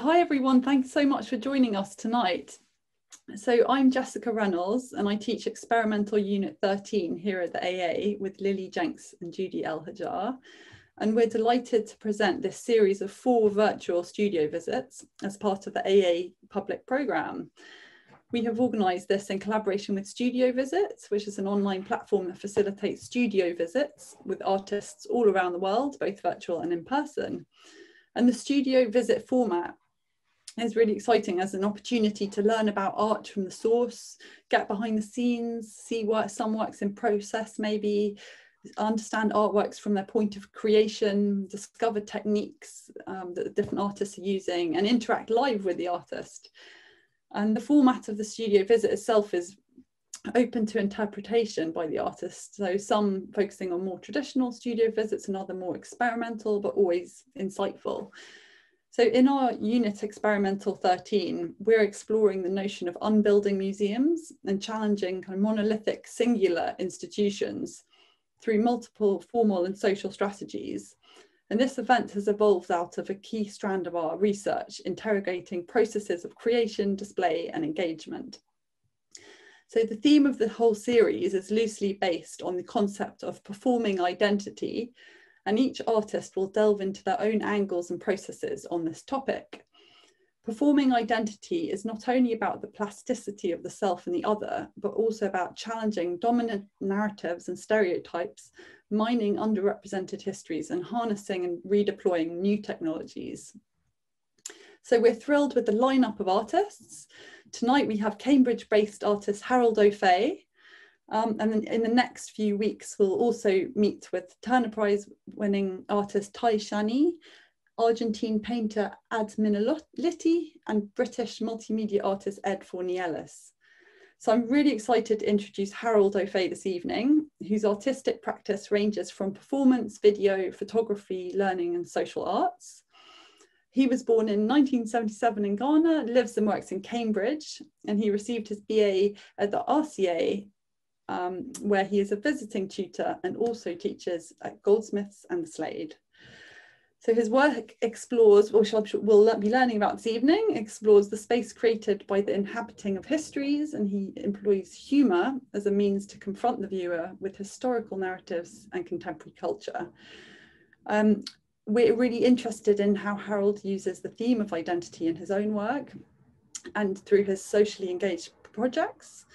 Hi everyone, thanks so much for joining us tonight. So I'm Jessica Reynolds and I teach Experimental Unit 13 here at the AA with Lily Jencks and Judy El Hajar. And we're delighted to present this series of four virtual studio visits as part of the AA public programme. We have organised this in collaboration with Studio Visits, which is an online platform that facilitates studio visits with artists all around the world, both virtual and in person. And the studio visit format is really exciting as an opportunity to learn about art from the source, get behind the scenes, see what some works in process maybe, understand artworks from their point of creation, discover techniques um, that different artists are using and interact live with the artist. And the format of the studio visit itself is open to interpretation by the artist. So some focusing on more traditional studio visits and other more experimental, but always insightful. So in our unit experimental 13, we're exploring the notion of unbuilding museums and challenging kind of monolithic singular institutions through multiple formal and social strategies. And this event has evolved out of a key strand of our research, interrogating processes of creation, display and engagement. So the theme of the whole series is loosely based on the concept of performing identity and each artist will delve into their own angles and processes on this topic. Performing identity is not only about the plasticity of the self and the other, but also about challenging dominant narratives and stereotypes, mining underrepresented histories, and harnessing and redeploying new technologies. So we're thrilled with the lineup of artists. Tonight we have Cambridge-based artist Harold Offeh, um, and then in the next few weeks, we'll also meet with Turner Prize winning artist Tai Shani, Argentine painter Ad Minoliti, and British multimedia artist Ed Fornieles. So I'm really excited to introduce Harold Offeh this evening, whose artistic practice ranges from performance, video, photography, learning and social arts. He was born in 1977 in Ghana, lives and works in Cambridge, and he received his BA at the RCA um, where he is a visiting tutor and also teaches at Goldsmiths and the Slade. So his work explores, which we'll be learning about this evening, explores the space created by the inhabiting of histories, and he employs humour as a means to confront the viewer with historical narratives and contemporary culture. Um, we're really interested in how Harold uses the theme of identity in his own work and through his socially engaged projects.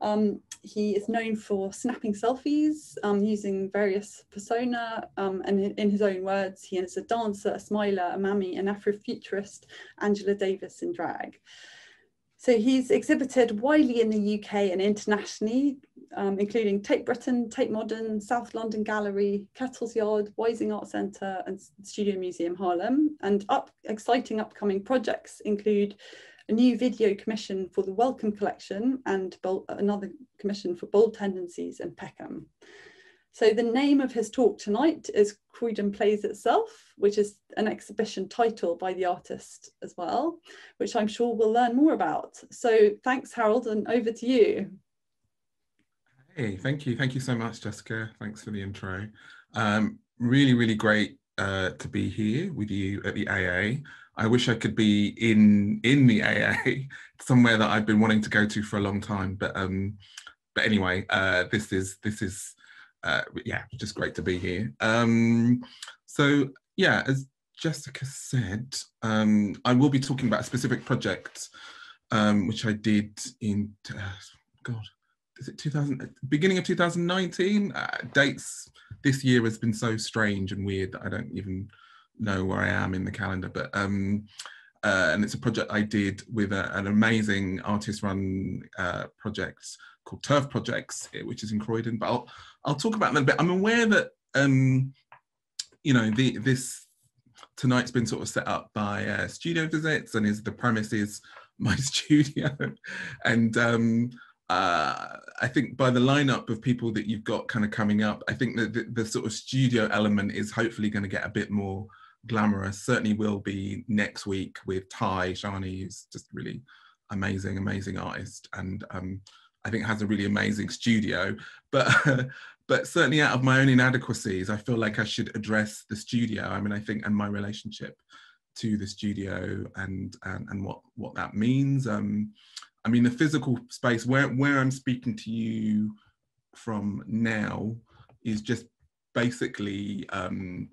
Um, he is known for snapping selfies um, using various persona um, and in his own words he is a dancer, a smiler, a mammy, an Afrofuturist, Angela Davis in drag. So he's exhibited widely in the UK and internationally, um, including Tate Britain, Tate Modern, South London Gallery, Kettle's Yard, Wysing Art Centre and Studio Museum Harlem. And up, exciting upcoming projects include a new video commission for the Wellcome Collection and another commission for Bold Tendencies and Peckham. So the name of his talk tonight is Croydon Plays Itself, which is an exhibition title by the artist as well, which I'm sure we'll learn more about. So thanks, Harold, and over to you. Hey, thank you. Thank you so much, Jessica. Thanks for the intro. Um, really, really great uh, to be here with you at the AA. I wish I could be in in the AA, somewhere that I've been wanting to go to for a long time. But um, but anyway, uh, this is this is uh, yeah, just great to be here. Um, so yeah, as Jessica said, um, I will be talking about a specific project um, which I did in uh, God, is it 2000 beginning of 2019? Uh, dates this year has been so strange and weird that I don't even know where I am in the calendar, but um, uh, and it's a project I did with a, an amazing artist-run uh, project called Turf Projects, eh, which is in Croydon. But I'll I'll talk about that a bit. I'm aware that um, you know the this tonight's been sort of set up by uh, studio visits, and is the premise is my studio, and um, uh, I think by the lineup of people that you've got kind of coming up, I think that the, the sort of studio element is hopefully going to get a bit more glamorous. Certainly will be next week with Tai Shani, who's just really amazing, amazing artist, and um, I think has a really amazing studio. But but certainly out of my own inadequacies, I feel like I should address the studio. I mean, I think and my relationship to the studio and and, and what what that means. Um, I mean, the physical space where where I'm speaking to you from now is just basically um,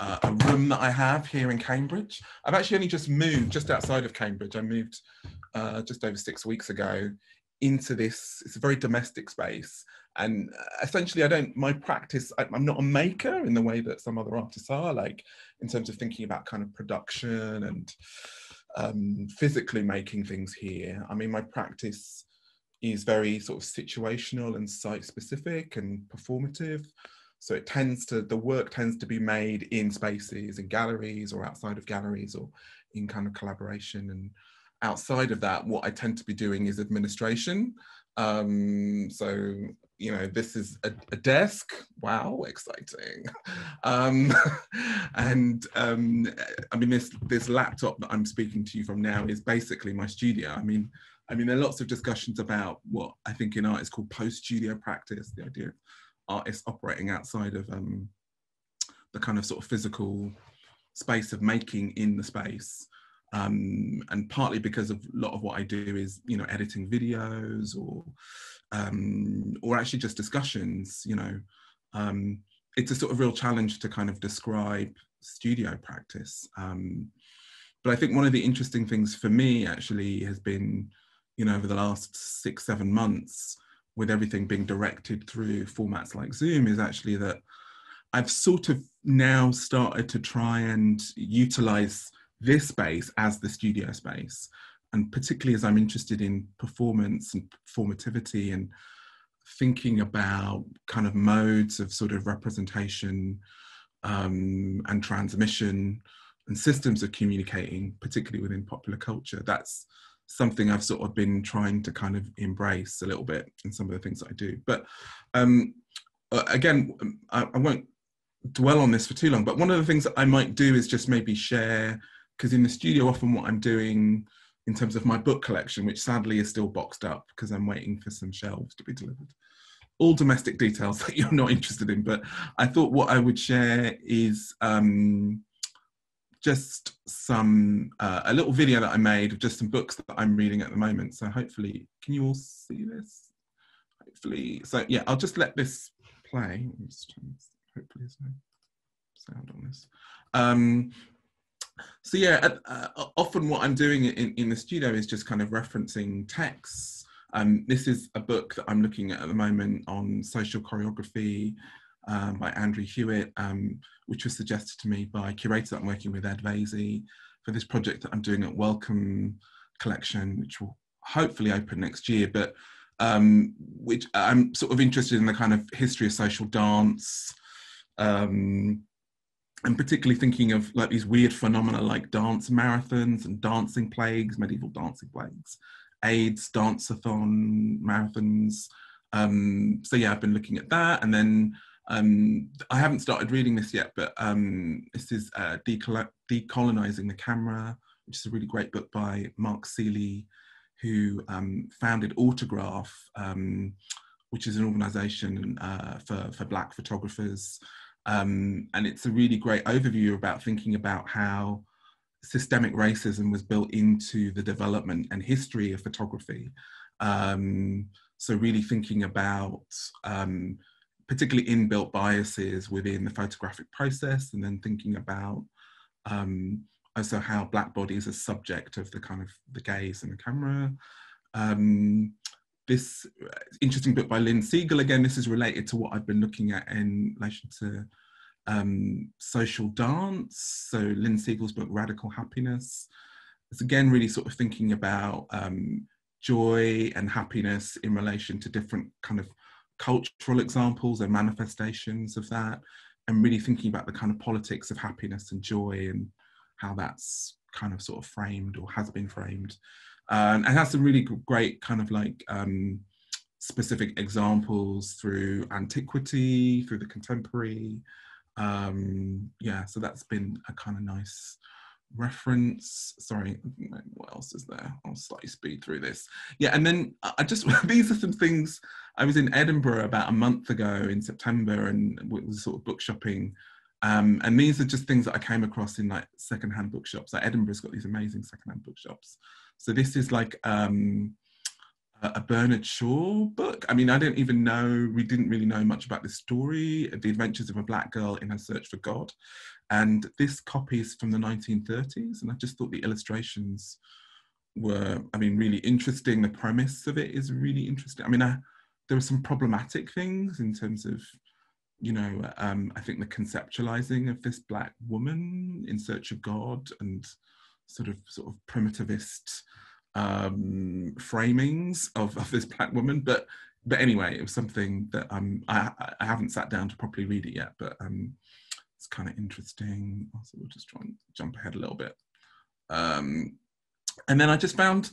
uh, a room that I have here in Cambridge. I've actually only just moved just outside of Cambridge. I moved uh, just over six weeks ago into this, it's a very domestic space. And uh, essentially I don't, my practice, I, I'm not a maker in the way that some other artists are, like in terms of thinking about kind of production and um, physically making things here. I mean, my practice is very sort of situational and site specific and performative. So it tends to, the work tends to be made in spaces, and galleries or outside of galleries or in kind of collaboration. And outside of that, what I tend to be doing is administration. Um, so, you know, this is a, a desk. Wow, exciting. Um, and um, I mean, this, this laptop that I'm speaking to you from now is basically my studio. I mean, I mean, there are lots of discussions about what I think in art is called post-studio practice, the idea of artists operating outside of um, the kind of sort of physical space of making in the space. Um, and partly because of a lot of what I do is, you know, editing videos or, um, or actually just discussions, you know, um, it's a sort of real challenge to kind of describe studio practice. Um, but I think one of the interesting things for me actually has been, you know, over the last six, seven months, with everything being directed through formats like Zoom is actually that I've sort of now started to try and utilize this space as the studio space. And particularly as I'm interested in performance and performativity and thinking about kind of modes of sort of representation um, and transmission and systems of communicating, particularly within popular culture, that's something I've sort of been trying to kind of embrace a little bit in some of the things that I do. But um, again, I, I, won't dwell on this for too long, but one of the things that I might do is just maybe share, because in the studio, often what I'm doing in terms of my book collection, which sadly is still boxed up because I'm waiting for some shelves to be delivered. All domestic details that you're not interested in, but I thought what I would share is um, just some uh, a little video that I made of just some books that I'm reading at the moment. So hopefully, can you all see this? Hopefully, so yeah, I'll just let this play. Hopefully, there's no sound on this. Um, so yeah, uh, often what I'm doing in, in the studio is just kind of referencing texts. Um, this is a book that I'm looking at at the moment on social choreography um, by Andrew Hewitt, um, which was suggested to me by a curator that I'm working with, Ed Vaizey, for this project that I'm doing at Wellcome Collection, which will hopefully open next year. But um, which I'm sort of interested in the kind of history of social dance, um, and particularly thinking of like these weird phenomena like dance marathons and dancing plagues, medieval dancing plagues, AIDS, danceathon marathons. Um, so yeah, I've been looking at that, and then um, I haven't started reading this yet, but um, this is uh, Decolonizing the Camera, which is a really great book by Mark Sealy, who um, founded Autograph, um, which is an organization uh, for, for Black photographers. Um, and it's a really great overview about thinking about how systemic racism was built into the development and history of photography. Um, so really thinking about particularly inbuilt biases within the photographic process and then thinking about um, also how black bodies are subject of the kind of the gaze and the camera. Um, this interesting book by Lynne Segal, again, this is related to what I've been looking at in relation to um, social dance. So Lynne Segal's book, Radical Happiness. It's again really sort of thinking about um, joy and happiness in relation to different kind of cultural examples and manifestations of that, and really thinking about the kind of politics of happiness and joy and how that's kind of sort of framed or has been framed. Um, and has some really great kind of like um, specific examples through antiquity, through the contemporary. Um, yeah, so that's been a kind of nice reference sorry what else is there i'll slightly speed through this yeah and then i just these are some things i was in edinburgh about a month ago in september and it was sort of book shopping Um, and these are just things that I came across in like secondhand bookshops. Like Edinburgh's got these amazing secondhand bookshops. So this is like um, a Bernard Shaw book. I mean, I don't even know, we didn't really know much about this story, The Adventures of a Black Girl in Her Search for God. And this copy is from the 1930s. And I just thought the illustrations were, I mean, really interesting. The premise of it is really interesting. I mean, I, there were some problematic things in terms of, you know, um, I think the conceptualizing of this black woman in search of God and sort of sort of primitivist um, framings of, of this black woman. But but anyway, it was something that um, I, I haven't sat down to properly read it yet, but um, it's kind of interesting. So we'll just try and jump ahead a little bit. Um, and then I just found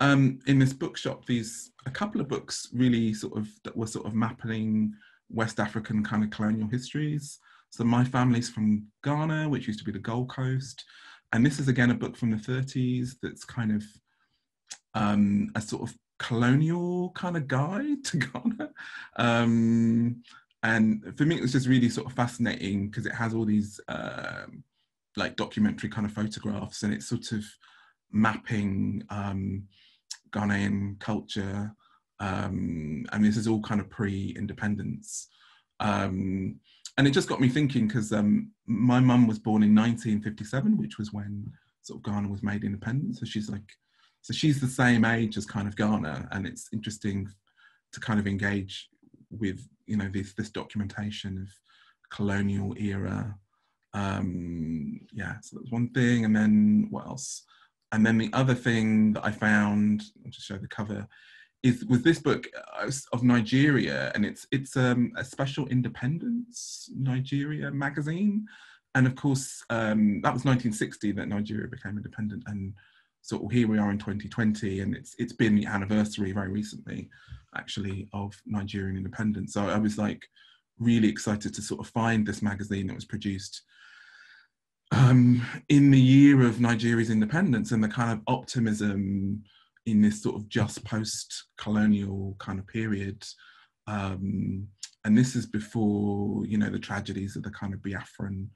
um, in this bookshop these a couple of books really sort of that were sort of mapping West African kind of colonial histories. So my family's from Ghana, which used to be the Gold Coast, and this is again a book from the 30s that's kind of um, a sort of colonial kind of guide to Ghana. Um, and for me, it was just really sort of fascinating because it has all these um, like documentary kind of photographs and it's sort of mapping um, Ghanaian culture. Um, and this is all kind of pre-independence. Um, and it just got me thinking because um, my mum was born in 1957, which was when sort of Ghana was made independent. So she's like, so she's the same age as kind of Ghana, and it's interesting to kind of engage with you know this this documentation of colonial era. Um, yeah, so that's one thing, and then what else? And then the other thing that I found, I'll just show the cover, is with this book uh, of Nigeria, and it's it's um, a special independence Nigeria magazine, and of course um, that was 1960 that Nigeria became independent, and so here we are in 2020, and it's it's been the anniversary very recently, actually, of Nigerian independence. So I was like really excited to sort of find this magazine that was produced um, in the year of Nigeria's independence and the kind of optimism in this sort of just post-colonial kind of period. Um, and this is before, you know, the tragedies of the kind of Biafran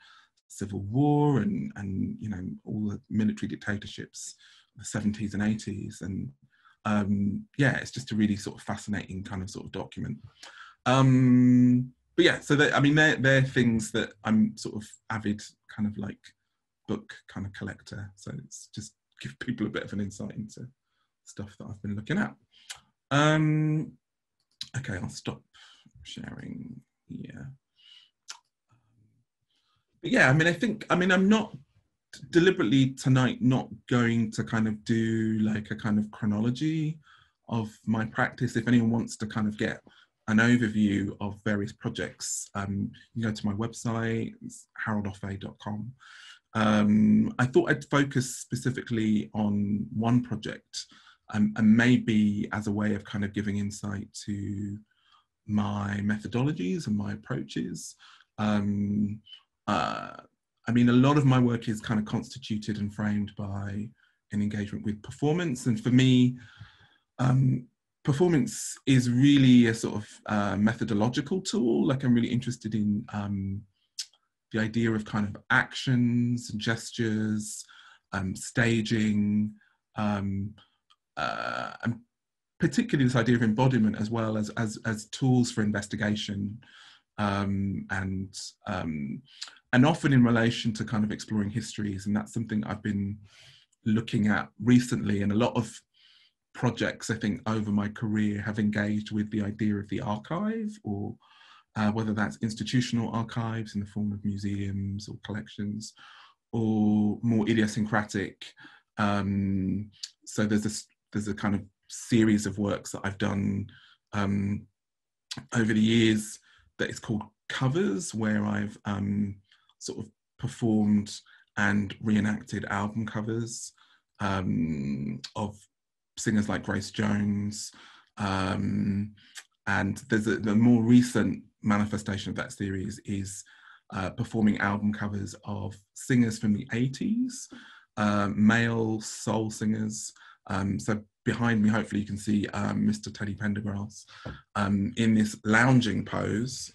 civil war and, and you know, all the military dictatorships the 70s and 80s. And um, yeah, it's just a really sort of fascinating kind of sort of document. Um, but yeah, so they, I mean, they're, they're things that I'm sort of avid kind of like book kind of collector. So it's just give people a bit of an insight into stuff that I've been looking at. Um, okay, I'll stop sharing here. But yeah, I mean, I think, I mean, I'm not deliberately tonight not going to kind of do like a kind of chronology of my practice. If anyone wants to kind of get an overview of various projects, um, you go to my website, haroldoffeh.com. Um, I thought I'd focus specifically on one project um, and maybe as a way of kind of giving insight to my methodologies and my approaches. Um, uh, I mean, a lot of my work is kind of constituted and framed by an engagement with performance. And for me, um, performance is really a sort of uh, methodological tool. Like I'm really interested in um, the idea of kind of actions and gestures, um, staging, um, uh, and particularly this idea of embodiment as well as as, as tools for investigation um, and um, and often in relation to kind of exploring histories and that's something I've been looking at recently and a lot of projects I think over my career have engaged with the idea of the archive or uh, whether that's institutional archives in the form of museums or collections or more idiosyncratic um, so there's a there's a kind of series of works that I've done um, over the years that is called covers where I've um, sort of performed and reenacted album covers um, of singers like Grace Jones. Um, and there's a, the more recent manifestation of that series is uh, performing album covers of singers from the 80s, uh, male soul singers. Um, so behind me, hopefully you can see um, Mr. Teddy Pendergrass um, in this lounging pose.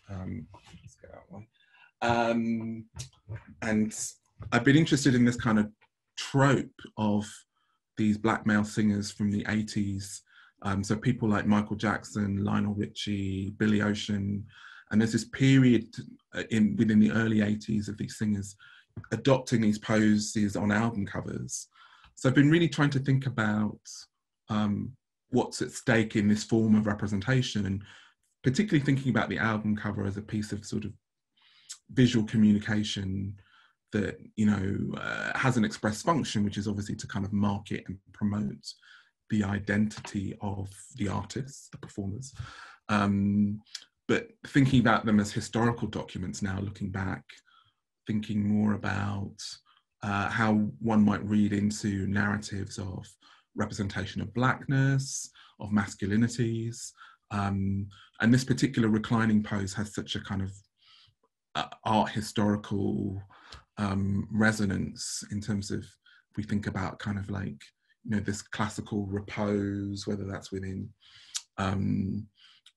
Um, and I've been interested in this kind of trope of these black male singers from the 80s. Um, so people like Michael Jackson, Lionel Richie, Billy Ocean, and there's this period in within the early 80s of these singers adopting these poses on album covers. So I've been really trying to think about um, what's at stake in this form of representation and particularly thinking about the album cover as a piece of sort of visual communication that you know uh, has an express function which is obviously to kind of market and promote the identity of the artists the performers. Um, but thinking about them as historical documents now looking back thinking more about uh, how one might read into narratives of representation of blackness of masculinities um, and this particular reclining pose has such a kind of art historical um, resonance in terms of we think about kind of like you know this classical repose, whether that's within um,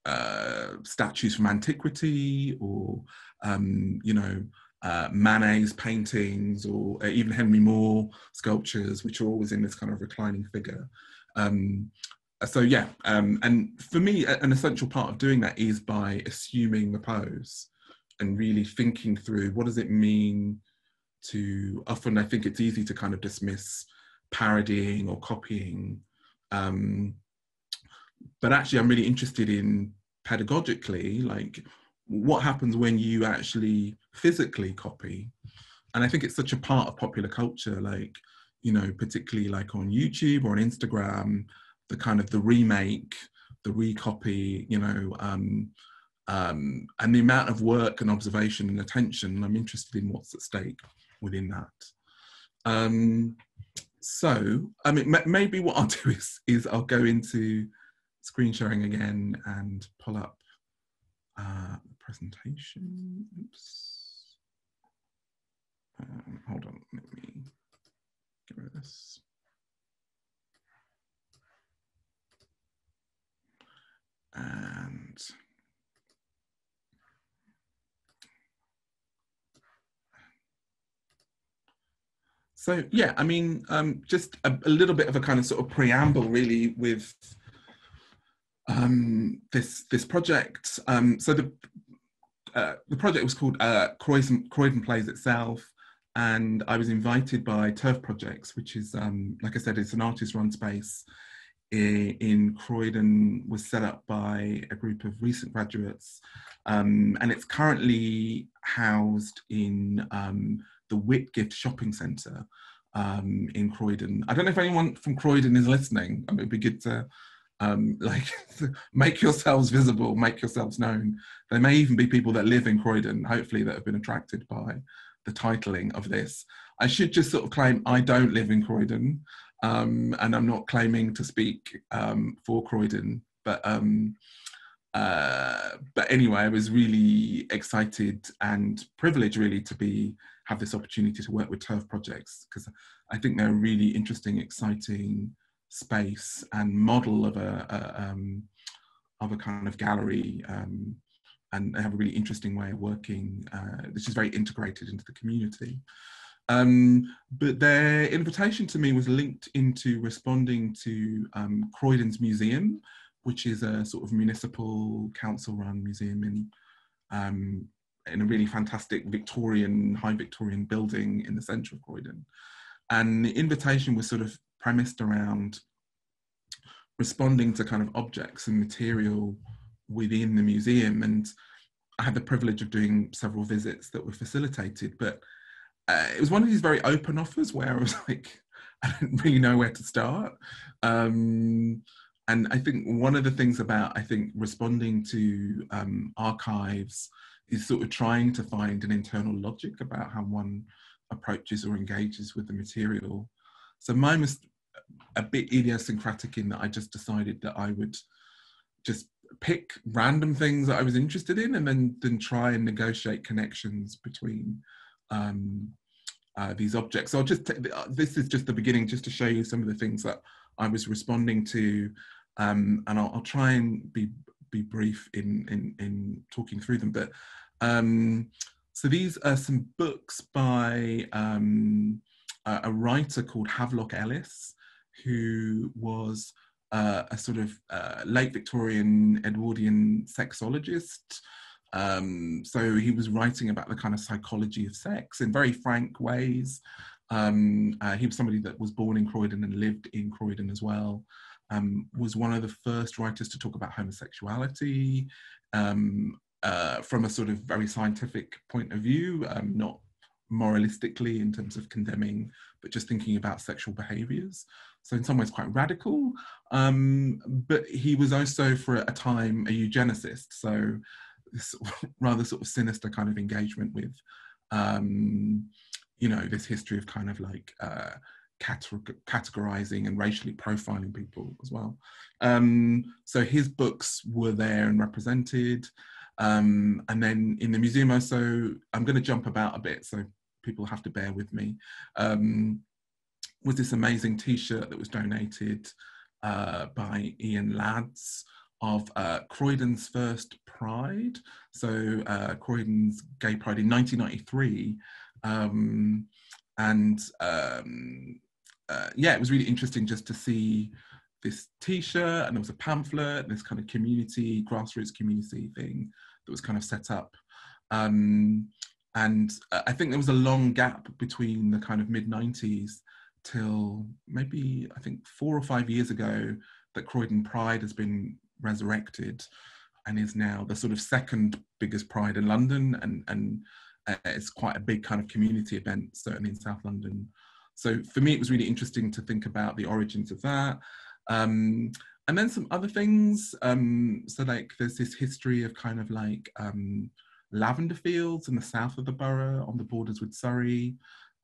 uh, statues from antiquity or um, you know uh, Manet's paintings or uh, even Henry Moore sculptures, which are always in this kind of reclining figure. Um, so yeah, um, and for me, an essential part of doing that is by assuming the pose and really thinking through what does it mean to. Often, I think it's easy to kind of dismiss parodying or copying, um, but actually, I'm really interested in pedagogically, like what happens when you actually physically copy, and I think it's such a part of popular culture, like you know, particularly like on YouTube or on Instagram the kind of the remake, the recopy, you know, um, um, and the amount of work and observation and attention. I'm interested in what's at stake within that. Um, so, I mean, maybe what I'll do is, is I'll go into screen sharing again and pull up uh, the presentation. Oops. Um, hold on, let me get rid of this. and so yeah i mean um, just a, a, little bit of a kind of sort of preamble really with um, this this project. Um, so the uh, the project was called uh, Croydon, Croydon Plays itself and I was invited by Turf Projects, which is, um, like I said, it's an artist-run space in Croydon was set up by a group of recent graduates, um, and it's currently housed in um, the Whitgift Shopping Centre um, in Croydon. I don't know if anyone from Croydon is listening. I mean, it'd be good to um, like make yourselves visible, make yourselves known. There may even be people that live in Croydon, hopefully, that have been attracted by the titling of this. I should just sort of claim I don't live in Croydon um, and I'm not claiming to speak um, for Croydon, but um, uh, but anyway, I was really excited and privileged really to be have this opportunity to work with turf projects because I think they're a really interesting, exciting space and model of a, a um, of a kind of gallery. Um, and they have a really interesting way of working, uh, which is very integrated into the community. Um, but their invitation to me was linked into responding to um, Croydon's Museum, which is a sort of municipal council-run museum in um, in a really fantastic Victorian, high Victorian building in the centre of Croydon. And the invitation was sort of premised around responding to kind of objects and material within the museum. And I had the privilege of doing several visits that were facilitated, but uh, it was one of these very open offers where I was like, I didn't really know where to start. Um, and I think one of the things about I think responding to um, archives is sort of trying to find an internal logic about how one approaches or engages with the material. So mine was a bit idiosyncratic in that I just decided that I would just pick random things that I was interested in and then then try and negotiate connections between um, uh, these objects. So I'll just, this is just the beginning, just to show you some of the things that I was responding to, um, and I'll, I'll, try and be be brief in, in, in talking through them. But um, so these are some books by um, a, a, writer called Havelock Ellis, who was uh, a sort of uh, late Victorian Edwardian sexologist. Um, so he was writing about the kind of psychology of sex in very frank ways. Um, uh, he was somebody that was born in Croydon and lived in Croydon as well. Um, was one of the first writers to talk about homosexuality um, uh, from a sort of very scientific point of view, um, not moralistically in terms of condemning, but just thinking about sexual behaviors. So in some ways quite radical. Um, but he was also for a time a eugenicist. So this rather sort of sinister kind of engagement with um, you know, this history of kind of like uh, categorizing and racially profiling people as well. Um, so his books were there and represented. Um, and then in the museum also, I'm going to jump about a bit, so people have to bear with me. Um, was this amazing T-shirt that was donated uh, by Ian Lads of uh, Croydon's first Pride. So uh, Croydon's Gay Pride in 1993 um, and um, uh, yeah, it was really interesting just to see this T-shirt, and there was a pamphlet, this kind of community, grassroots community thing that was kind of set up. Um, and uh, I think there was a long gap between the kind of mid '90s till maybe I think four or five years ago that Croydon Pride has been resurrected and is now the sort of second biggest pride in London and and uh, it's quite a big kind of community event, certainly in South London. So for me, it was really interesting to think about the origins of that. Um, and then some other things. Um, so like there's this history of kind of like um, lavender fields in the south of the borough on the borders with Surrey.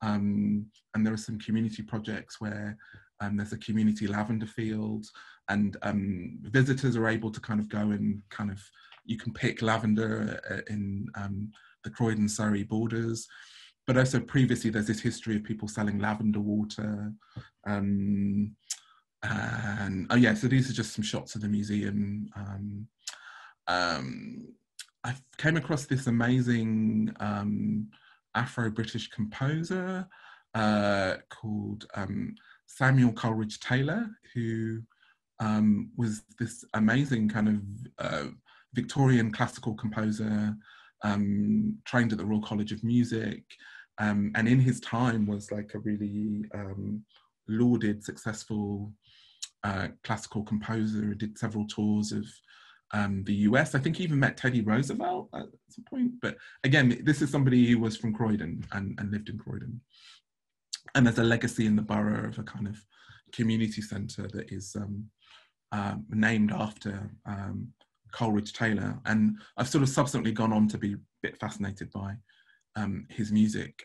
Um, and there are some community projects where um, there's a community lavender field and um, visitors are able to kind of go and kind of, you can pick lavender uh, in um, the Croydon Surrey borders. But also previously, there's this history of people selling lavender water. Um, and oh yeah, so these are just some shots of the museum. Um, um, I came across this amazing um, Afro-British composer uh, called um, Samuel Coleridge Taylor, who um, was this amazing kind of uh, Victorian classical composer um, trained at the Royal College of Music, and in his time was like a really lauded, successful classical composer. Who did several tours of um, the US. I think he even met Teddy Roosevelt at some point. But again, this is somebody who was from Croydon and, and lived in Croydon. And there's a legacy in the borough of a kind of community centre that is um, uh, named after um, Coleridge Taylor, and I've sort of subsequently gone on to be a bit fascinated by um, his music.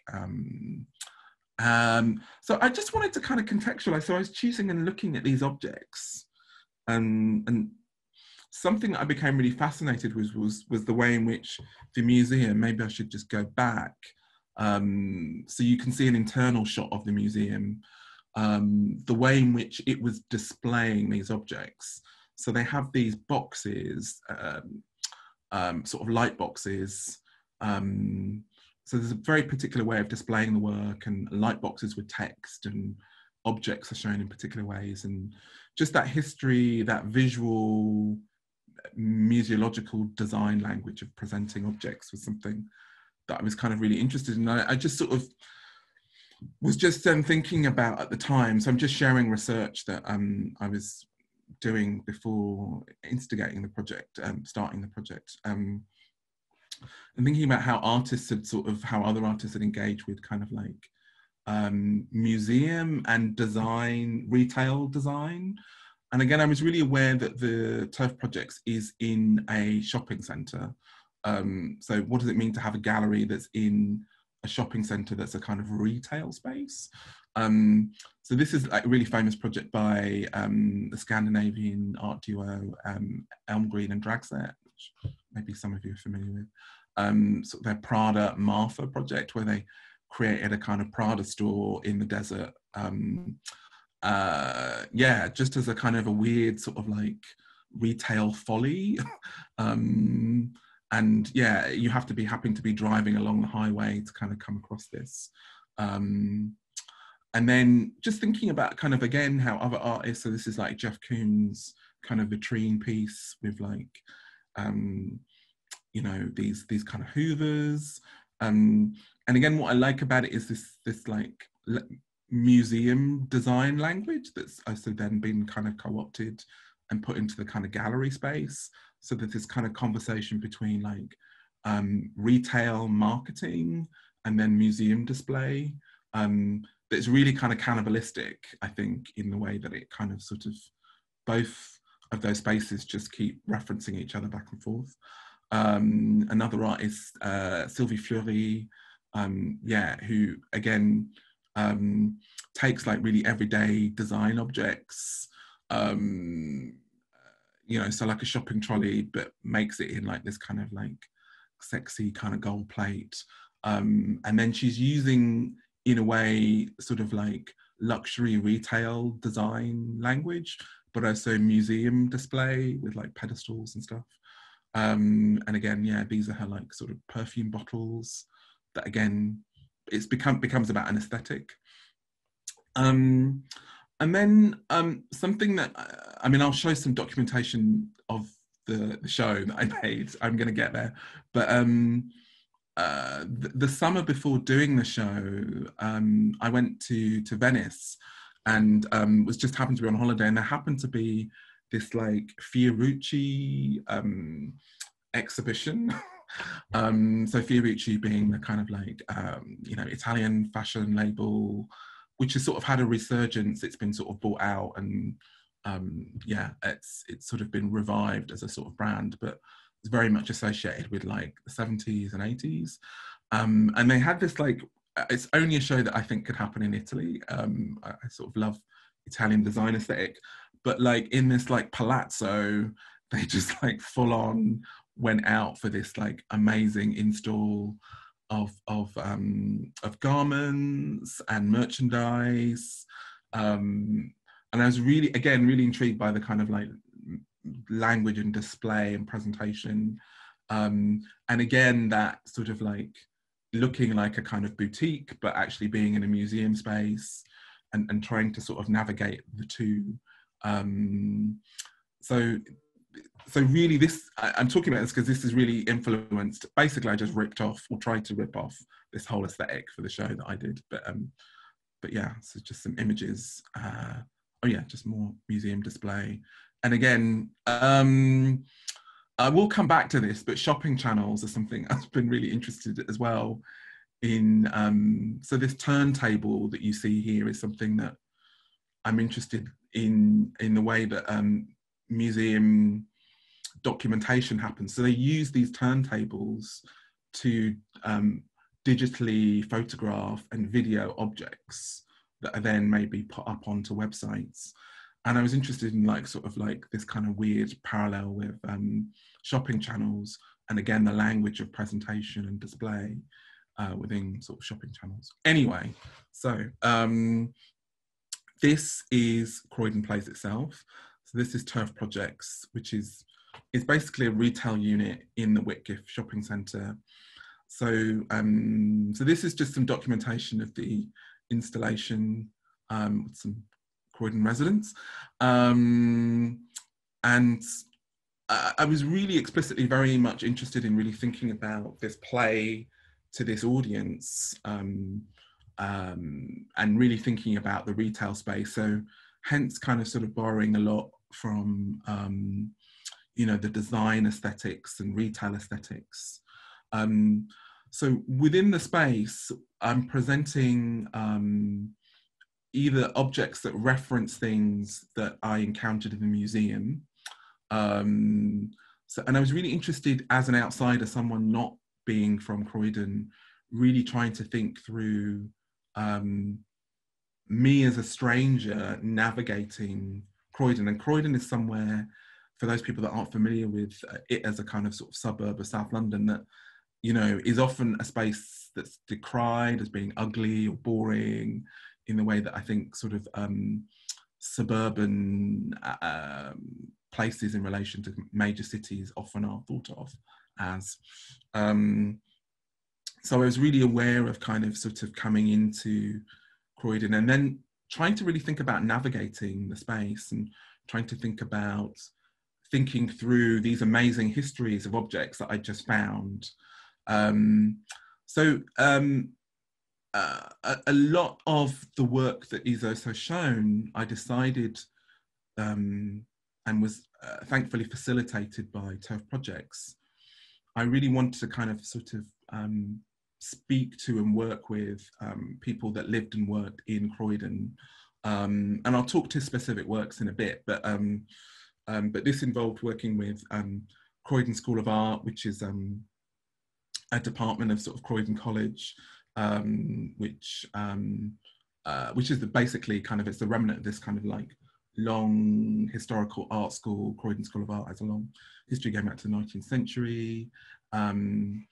Um, um, so I just wanted to kind of contextualize. So I was choosing and looking at these objects, and and something I became really fascinated with was was the way in which the museum. Maybe I should just go back, um, so you can see an internal shot of the museum. Um, the way in which it was displaying these objects so they have these boxes, um, um, sort of light boxes. Um, so there's a very particular way of displaying the work and light boxes with text and objects are shown in particular ways. And just that history, that visual, museological design language of presenting objects was something that I was kind of really interested in. I, I just sort of was just um, thinking about at the time. So I'm just sharing research that um, I was doing before instigating the project, um, starting the project, um, and thinking about how artists had sort of how other artists had engaged with kind of like um, museum and design, retail design. And again, I was really aware that the Turf Projects is in a shopping centre. Um, so, what does it mean to have a gallery that's in a shopping centre that's a kind of retail space? Um, so this is like a really famous project by um, the Scandinavian art duo um, Elmgreen and Dragset, which maybe some of you are familiar with. Um, so their Prada Marfa project, where they created a kind of Prada store in the desert. Um, uh, yeah, just as a kind of a weird sort of like retail folly. um, and yeah, you have to be happy to be driving along the highway to kind of come across this. Um, and then just thinking about kind of again how other artists, so this is like Jeff Koons kind of vitrine piece with like, um, you know, these these kind of hoovers. Um, and again, what I like about it is this this like museum design language that's also then been kind of co-opted and put into the kind of gallery space so that this kind of conversation between like um, retail marketing and then museum display um, that's really kind of cannibalistic, I think, in the way that it kind of sort of both of those spaces just keep referencing each other back and forth. Um, another artist, uh, Sylvie Fleury, um, yeah, who again um, takes like really everyday design objects, um, you know, so like a shopping trolley, but makes it in like this kind of like sexy kind of gold plate. Um, and then she's using, in a way, sort of like luxury retail design language, but also museum display with like pedestals and stuff. Um, and again, yeah, these are her like sort of perfume bottles that again, it's become becomes about an aesthetic. Um, and then um, something that I mean, I'll show some documentation of the, the show that I made. I'm going to get there, but um, uh, the, the, summer before doing the show, um, I went to to Venice and um, was just happened to be on holiday, and there happened to be this like Fiorucci um, exhibition. um, so Fiorucci being the kind of like um, you know Italian fashion label which has sort of had a resurgence. It's been sort of bought out and um, yeah, it's it's sort of been revived as a sort of brand, but it's very much associated with like the 70s and 80s. Um, and they had this like it's only a show that I think could happen in Italy. Um, I, I, sort of love Italian design aesthetic, but like in this like palazzo, they just like full on went out for this like amazing install of of um, of garments and merchandise, um, and I was really again really intrigued by the kind of like language and display and presentation, um, and again that sort of like looking like a kind of boutique, but actually being in a museum space, and and trying to sort of navigate the two. Um, so so really this I, am talking about this because this is really influenced basically i just ripped off or tried to rip off this whole aesthetic for the show that i did but um but yeah so just some images uh oh yeah just more museum display and again um i will come back to this but shopping channels are something i've been really interested as well in um so this turntable that you see here is something that i'm interested in in the way that um museum documentation happens. So they use these turntables to um, digitally photograph and video objects that are then maybe put up onto websites. And I was interested in like sort of like this kind of weird parallel with um, shopping channels and again the language of presentation and display uh, within sort of shopping channels. Anyway, so um, this is Croydon Plays itself. So this is Turf Projects, which is is basically a retail unit in the Whitgift shopping centre. So, um, so this is just some documentation of the installation um, with some Croydon residents. Um, and I, I was really explicitly very much interested in really thinking about this play to this audience um, um, and really thinking about the retail space. So hence kind of sort of borrowing a lot from um, you know the design aesthetics and retail aesthetics. Um, so within the space, I'm presenting um, either objects that reference things that I encountered in the museum. Um, so, and I was really interested as an outsider, someone not being from Croydon, really trying to think through um, me as a stranger navigating Croydon. And Croydon is somewhere, for those people that aren't familiar with uh, it as a kind of sort of suburb of South London, that you know is often a space that's decried as being ugly or boring, in the way that I think sort of um, suburban uh, um, places in relation to major cities often are thought of. as. Um, so I was really aware of kind of sort of coming into Croydon and then trying to really think about navigating the space and trying to think about thinking through these amazing histories of objects that I just found. Um, so um, uh, a, lot of the work that Izos has shown, I decided um, and was uh, thankfully facilitated by Turf Projects. I really wanted to kind of sort of um, speak to and work with um, people that lived and worked in Croydon. Um, and I'll talk to specific works in a bit, but um, um but this involved working with Croydon School of Art, which is a department of sort of Croydon College, which uh, which is the basically kind of it's the remnant of this kind of like long historical art school. Croydon School of Art has a long history going back to the 19th century. Um,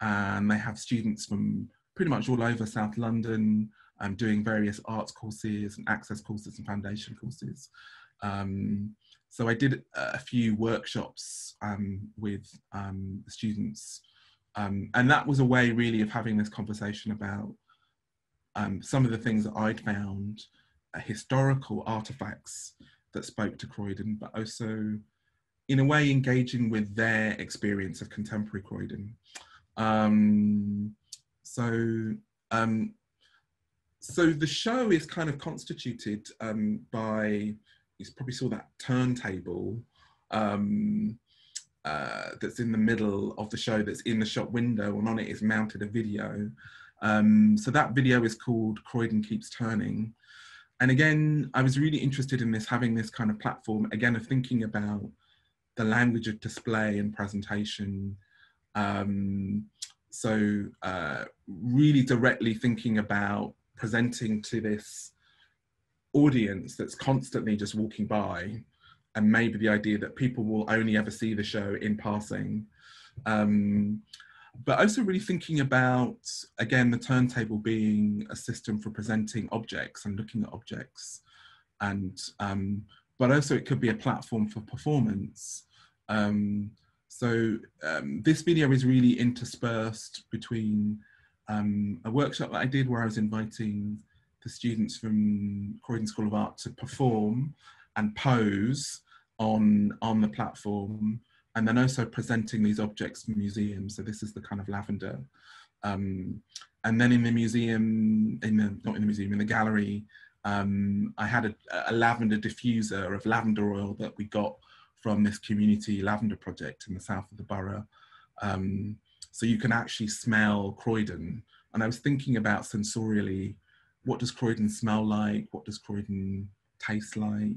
and they have students from pretty much all over South London um, doing various arts courses and access courses and foundation courses. Um, so I did a few workshops um, with um, students um, and that was a way really of having this conversation about um, some of the things that I'd found uh, historical artifacts that spoke to Croydon, but also in a way engaging with their experience of contemporary Croydon. Um, so, um, so the show is kind of constituted um, by, you probably saw that turntable um, uh, that's in the middle of the show that's in the shop window and on it is mounted a video. Um, so that video is called Croydon Keeps Turning. And again, I was really interested in this, having this kind of platform, again, of thinking about the language of display and presentation um, so uh, really directly thinking about presenting to this audience that's constantly just walking by and maybe the idea that people will only ever see the show in passing. Um, but also really thinking about, again, the turntable being a system for presenting objects and looking at objects. And, um, but also it could be a platform for performance. Um, so um, this video is really interspersed between um, a workshop that I did where I was inviting the students from Croydon School of Art to perform and pose on, on the platform and then also presenting these objects in museums. So this is the kind of lavender. Um, and then in the museum, in the, not in the museum, in the gallery, um, I had a, a, lavender diffuser of lavender oil that we got from this community lavender project in the south of the borough. Um, so you can actually smell Croydon. And I was thinking about sensorially, what does Croydon smell like? What does Croydon taste like?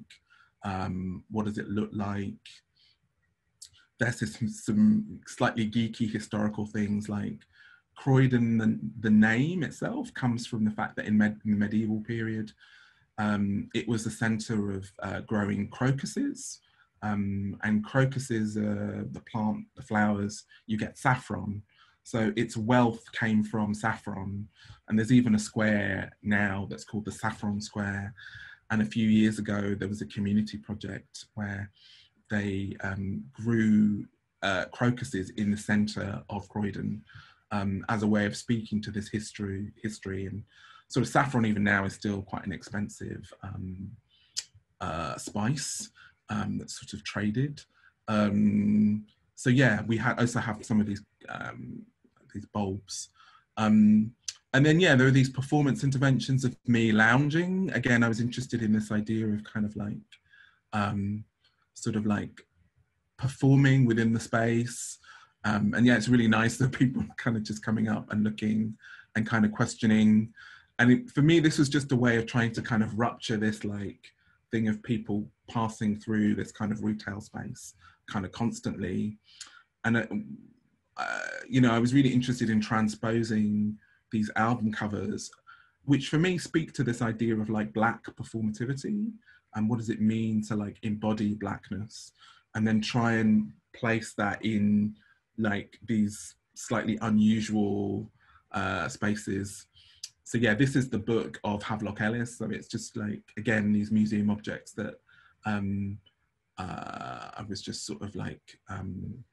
Um, what does it look like? There's some, some slightly geeky historical things like Croydon, the, the name itself comes from the fact that in, med, in the medieval period, um, it was the center of uh, growing crocuses, um, and crocuses, uh, the plant, the flowers, you get saffron. So its wealth came from saffron. And there's even a square now that's called the Saffron Square. And a few years ago, there was a community project where they um, grew uh, crocuses in the center of Croydon um, as a way of speaking to this history, history. And sort of saffron even now is still quite an expensive um, uh, spice um, that's sort of traded. Um, so yeah, we ha- also have some of these um, these bulbs. Um, and then yeah, there are these performance interventions of me lounging. Again, I was interested in this idea of kind of like um, sort of like performing within the space. Um, and yeah, it's really nice that people are kind of just coming up and looking and kind of questioning. And it, for me, this was just a way of trying to kind of rupture this like thing of people passing through this kind of retail space kind of constantly. And, uh, uh, you know, I was really interested in transposing these album covers, which for me speak to this idea of like black performativity and what does it mean to like embody blackness and then try and place that in like these slightly unusual uh, spaces so yeah, this is the book of Havelock Ellis. So it's just like again these museum objects that um, uh, I was just sort of like um,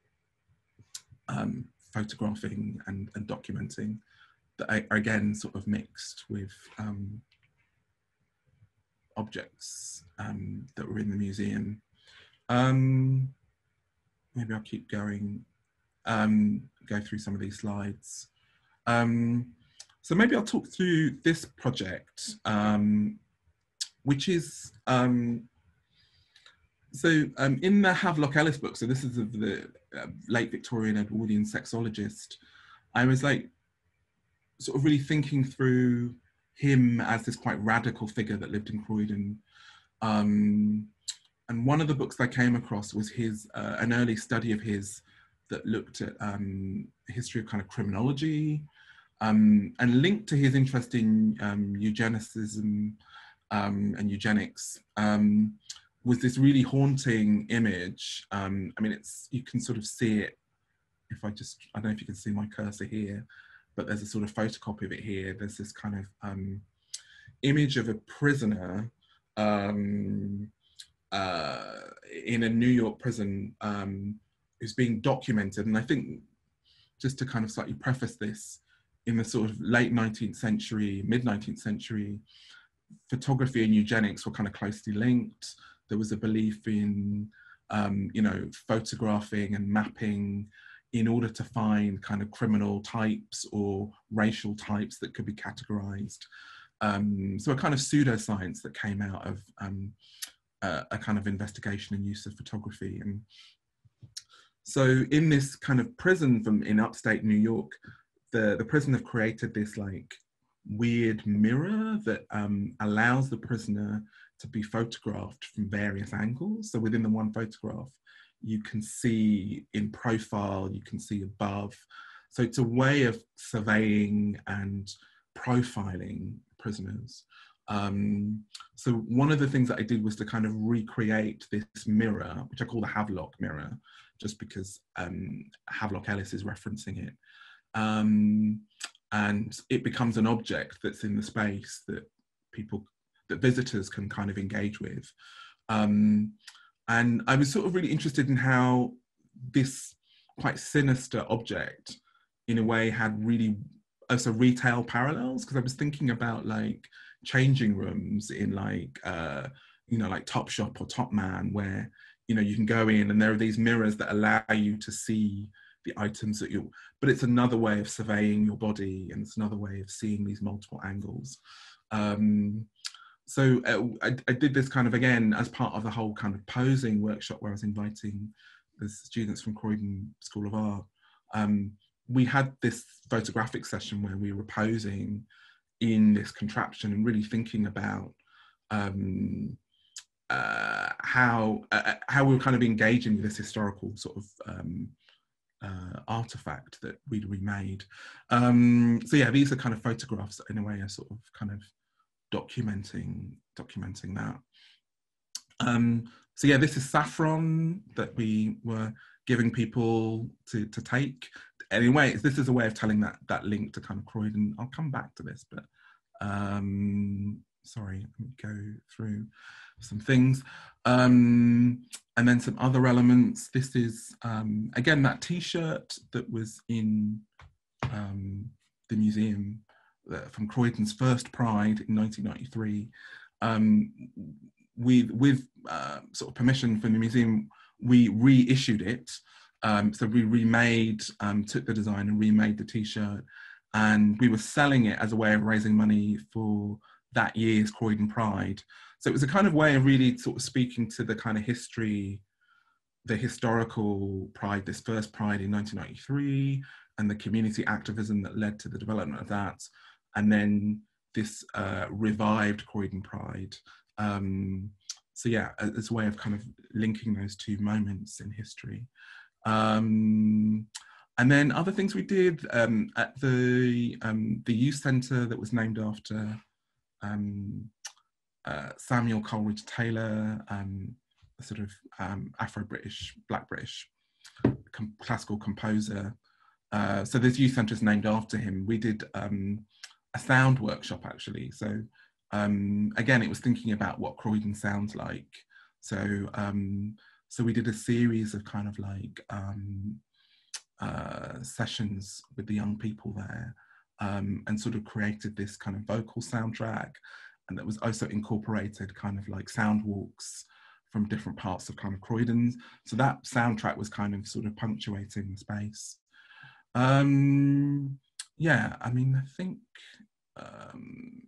um, photographing and, and, documenting that are again sort of mixed with um, objects um, that were in the museum. Um, maybe I'll keep going, um, go through some of these slides. Um, so maybe I'll talk through this project, um, which is, so in the Havelock Ellis book, so this is of the uh, late Victorian Edwardian sexologist, I was like sort of really thinking through him as this quite radical figure that lived in Croydon. Um, and one of the books I came across was his uh, an early study of his that looked at um, history of kind of criminology um, and linked to his interest in um, eugenicism um, and eugenics um, was this really haunting image. Um, I mean, it's you can sort of see it if I just I don't know if you can see my cursor here, but there's a sort of photocopy of it here. There's this kind of image of a prisoner um, uh, in a New York prison um, who's being documented. And I think just to kind of slightly preface this, in the sort of late 19th century, mid 19th century, photography and eugenics were kind of closely linked. There was a belief in, um, you know, photographing and mapping in order to find kind of criminal types or racial types that could be categorized. Um, so a kind of pseudoscience that came out of um, a, a, kind of investigation and use of photography. And so in this kind of prison from in upstate New York, the, the prison have created this like weird mirror that um, allows the prisoner to be photographed from various angles. So within the one photograph, you can see in profile, you can see above. So it's a way of surveying and profiling prisoners. Um, so one of the things that I did was to kind of recreate this mirror, which I call the Havelock mirror, just because um, Havelock Ellis is referencing it. Um, and it becomes an object that's in the space that people, that visitors can kind of engage with. Um, and I was sort of really interested in how this quite sinister object, in a way, had really also retail parallels because I was thinking about like changing rooms in like uh, you know like Topshop or Topman where you know you can go in and there are these mirrors that allow you to see the items that you but it's another way of surveying your body and it's another way of seeing these multiple angles. Um, so uh, I, I, did this kind of again as part of the whole kind of posing workshop where I was inviting the students from Croydon School of Art. Um, we had this photographic session where we were posing in this contraption and really thinking about um, uh, how uh, uh, how we were kind of engaging with this historical sort of um, uh, artifact that we'd remade. Um, so yeah, these are kind of photographs in a way are sort of kind of documenting documenting that. Um, so yeah, this is saffron that we were giving people to, to take anyway, this is a way of telling that that link to kind of Croydon. I'll come back to this, but um, sorry, let me go through some things. Um, and then some other elements. This is, um, again, that t-shirt that was in um, the museum from Croydon's first Pride in 1993. Um, we, with uh, sort of permission from the museum, we reissued it um, so we remade, um, took the design and remade the t-shirt and we were selling it as a way of raising money for that year's Croydon Pride. So it was a kind of way of really sort of speaking to the kind of history, the historical pride, this first pride in 1993 and the community activism that led to the development of that. And then this uh, revived Croydon Pride. Um, so yeah, as a way of kind of linking those two moments in history. Um, and then other things we did um, at the um, the youth centre that was named after um, uh, Samuel Coleridge Taylor, um, a sort of Afro-British, Black British com classical composer. Uh, so this youth centre is named after him. We did um, a sound workshop actually. So again, it was thinking about what Croydon sounds like. So so we did a series of kind of like um, uh, sessions with the young people there um, and sort of created this kind of vocal soundtrack and that was also incorporated kind of like sound walks from different parts of kind of Croydon. So that soundtrack was kind of sort of punctuating the space. Um, yeah, I mean, I think um,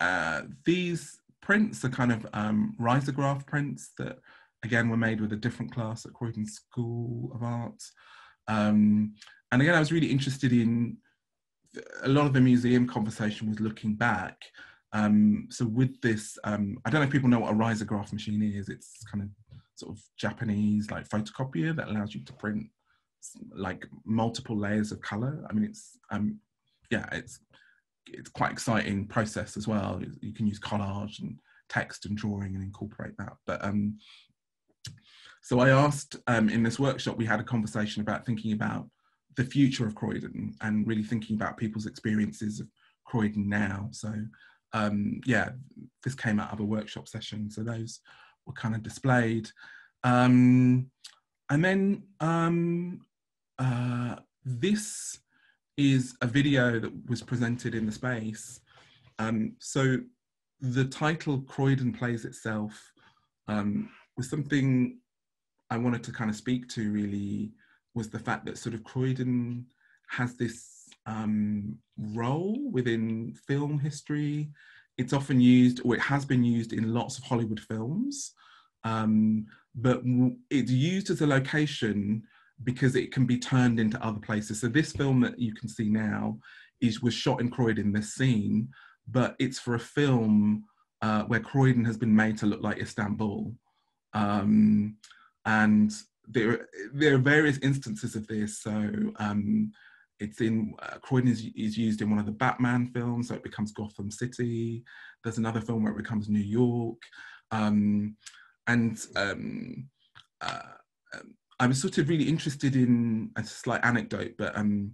uh, these prints are kind of um, risograph prints that again were made with a different class at Croydon School of Art. Um, and again, I was really interested in a lot of the museum conversation was looking back um, so with this, um, I don't know if people know what a risograph machine is. It's kind of sort of Japanese like photocopier that allows you to print like multiple layers of color. I mean, it's um, yeah, it's it's quite exciting process as well. You can use collage and text and drawing and incorporate that. But um, so I asked um, in this workshop, we had a conversation about thinking about the future of Croydon and really thinking about people's experiences of Croydon now. So um, yeah, this came out of a workshop session, so those were kind of displayed. Um, and then um, uh, this is a video that was presented in the space. Um, so the title Croydon Plays Itself um, was something I wanted to kind of speak to really was the fact that sort of Croydon has this um, role within film history. It's often used, or it has been used in lots of Hollywood films, um, but it's used as a location because it can be turned into other places. So this film that you can see now is was shot in Croydon, this scene, but it's for a film uh, where Croydon has been made to look like Istanbul. Um, and there, there are various instances of this. So um, it's in uh, Croydon is, is used in one of the Batman films, so it becomes Gotham City. There's another film where it becomes New York, um, and um, uh, um, I was sort of really interested in a slight anecdote, but um,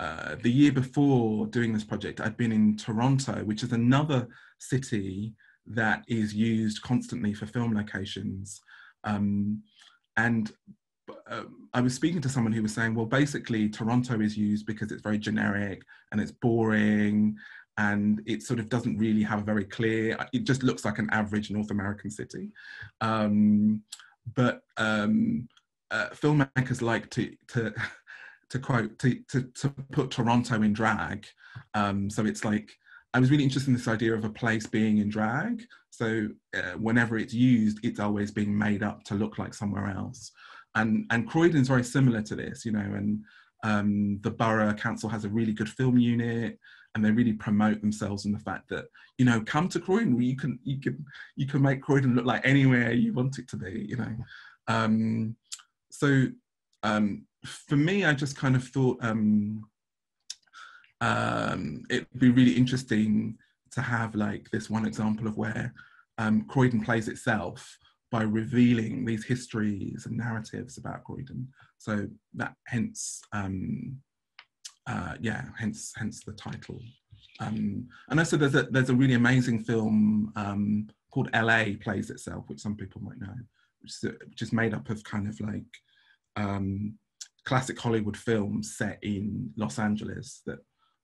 uh, the year before doing this project, I'd been in Toronto, which is another city that is used constantly for film locations. Um, and um, I was speaking to someone who was saying, well, basically, Toronto is used because it's very generic and it's boring and it sort of doesn't really have a very clear, it just looks like an average North American city. Um, but um, uh, filmmakers like to, to, to quote, to, to, to, put Toronto in drag. Um, so it's like, I was really interested in this idea of a place being in drag. So uh, whenever it's used, it's always being made up to look like somewhere else and and Croydon's very similar to this, you know, and um, the borough council has a really good film unit, and they really promote themselves in the fact that you know, come to Croydon, you can you can you can make Croydon look like anywhere you want it to be, you know. Um, so um, for me, I just kind of thought um, um, it'd be really interesting to have like this one example of where um, Croydon plays itself by revealing these histories and narratives about Croydon. So that hence, um, uh, yeah, hence hence the title. Um, and also there's a there's a really amazing film called LA Plays Itself, which some people might know, is, made up of kind of like um, classic Hollywood films set in Los Angeles that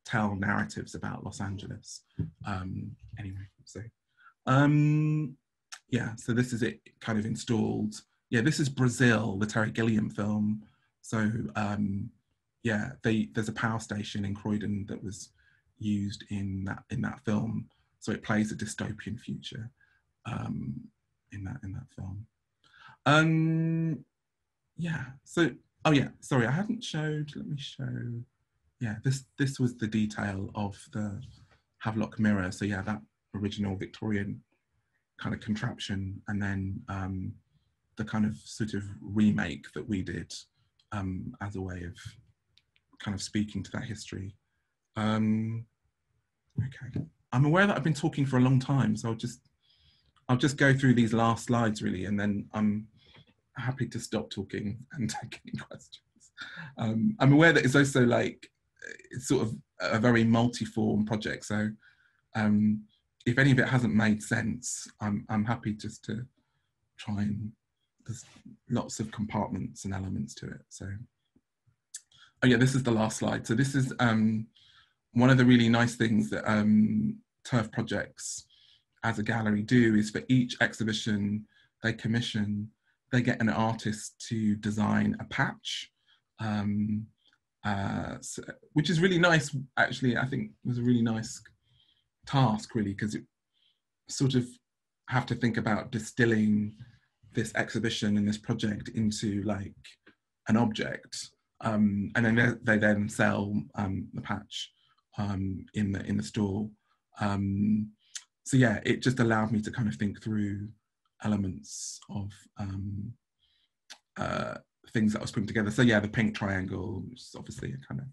tell narratives about Los Angeles. Um, anyway, so um, yeah, so this is it kind of installed. Yeah, this is Brazil, the Terry Gilliam film. So um, yeah, they, there's a power station in Croydon that was used in that in that film. So it plays a dystopian future um, in that in that film. Um, yeah. So oh yeah, sorry, I hadn't showed. Let me show. Yeah, this this was the detail of the Havelock mirror. So yeah, that original Victorian kind of contraption and then um, the kind of sort of remake that we did um, as a way of kind of speaking to that history. Um, okay, I'm aware that I've been talking for a long time, so I'll just I'll just go through these last slides really, and then I'm happy to stop talking and take any questions. Um, I'm aware that it's also like it's sort of a very multi-form project, so um, if any of it hasn't made sense, I'm, I'm happy just to try and, there's lots of compartments and elements to it. So oh yeah, this is the last slide. So this is um, one of the really nice things that um, Turf Projects as a gallery do is for each exhibition they commission, they get an artist to design a patch, um, uh, so, which is really nice. Actually, I think it was a really nice task, really, because it sort of have to think about distilling this exhibition and this project into like an object, um, and then they, then sell um, the patch um, in the in the store. Um, so yeah, it just allowed me to kind of think through elements of um, uh, things that I was putting together. So yeah, the pink triangle, is obviously a kind of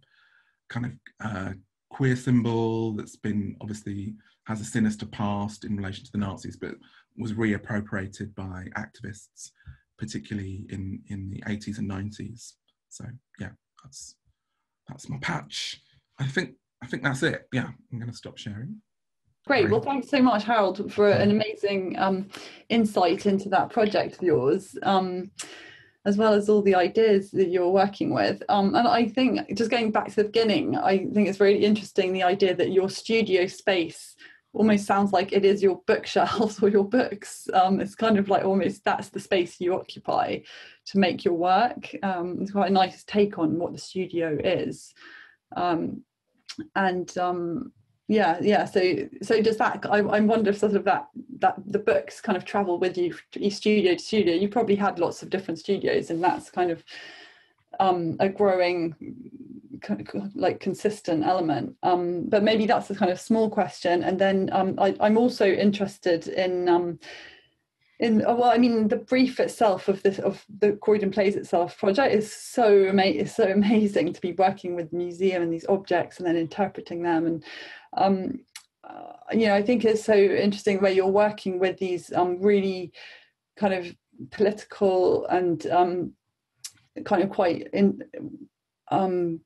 kind of uh, queer symbol that's been obviously has a sinister past in relation to the Nazis, but was reappropriated by activists, particularly in in the 80s and 90s. So yeah, that's that's my patch. I think I think that's it. Yeah, I'm going to stop sharing. Great. Well, thanks so much, Harold, for an amazing um, insight into that project of yours, um, as well as all the ideas that you're working with. Um, and I think, just going back to the beginning, I think it's really interesting the idea that your studio space almost sounds like it is your bookshelves or your books. Um, it's kind of like almost that's the space you occupy to make your work. Um, it's quite a nice take on what the studio is. Um, and um, yeah yeah so so does that I, I wonder if sort of that that the books kind of travel with you studio to studio. You probably had lots of different studios and that's kind of um, a growing like consistent element. Um, but maybe that's a kind of small question. And then um, I, am also interested in um, in well i mean the brief itself of this of the croydon plays itself project is so amazing so amazing to be working with museum and these objects and then interpreting them and um, uh, you know, I think it's so interesting where you're working with these um, really kind of political and um, kind of quite in, um,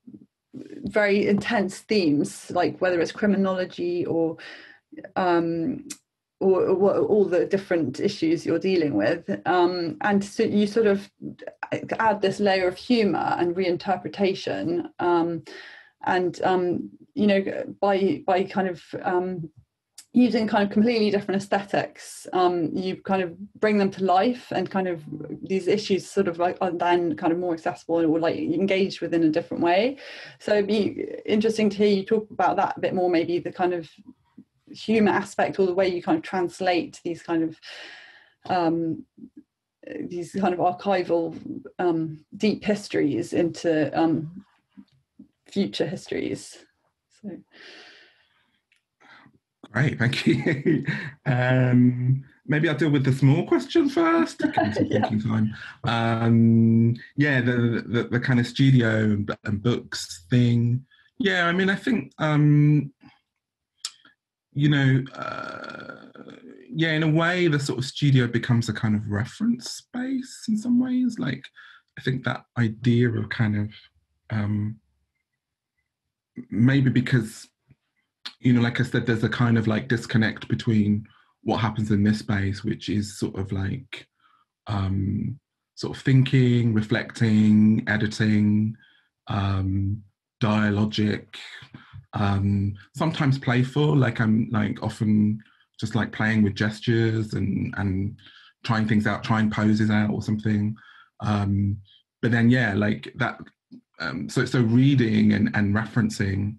very intense themes, like whether it's criminology or um, or, or, all the different issues you're dealing with. Um, and so you sort of add this layer of humor and reinterpretation. Um, and um, you know by by kind of um, using kind of completely different aesthetics um, you kind of bring them to life and kind of these issues sort of like are then kind of more accessible or like engaged with in a different way. So it'd be interesting to hear you talk about that a bit more maybe the kind of humor aspect or the way you kind of translate these kind of um, these kind of archival um, deep histories into um, future histories. So. Great, thank you. um, maybe I'll deal with the small question first. yeah. time. Um, yeah, the, the, the kind of studio and, and, books thing. Yeah, I mean, I think um, you know, uh, yeah, in a way, the sort of studio becomes a kind of reference space in some ways. Like, I think that idea of kind of um, maybe because you know like i said there's a kind of like disconnect between what happens in this space which is sort of like um sort of thinking reflecting editing um dialogic um sometimes playful. Like i'm like often just like playing with gestures and and trying things out trying poses out or something. Um but then yeah like that um, so so reading and, and referencing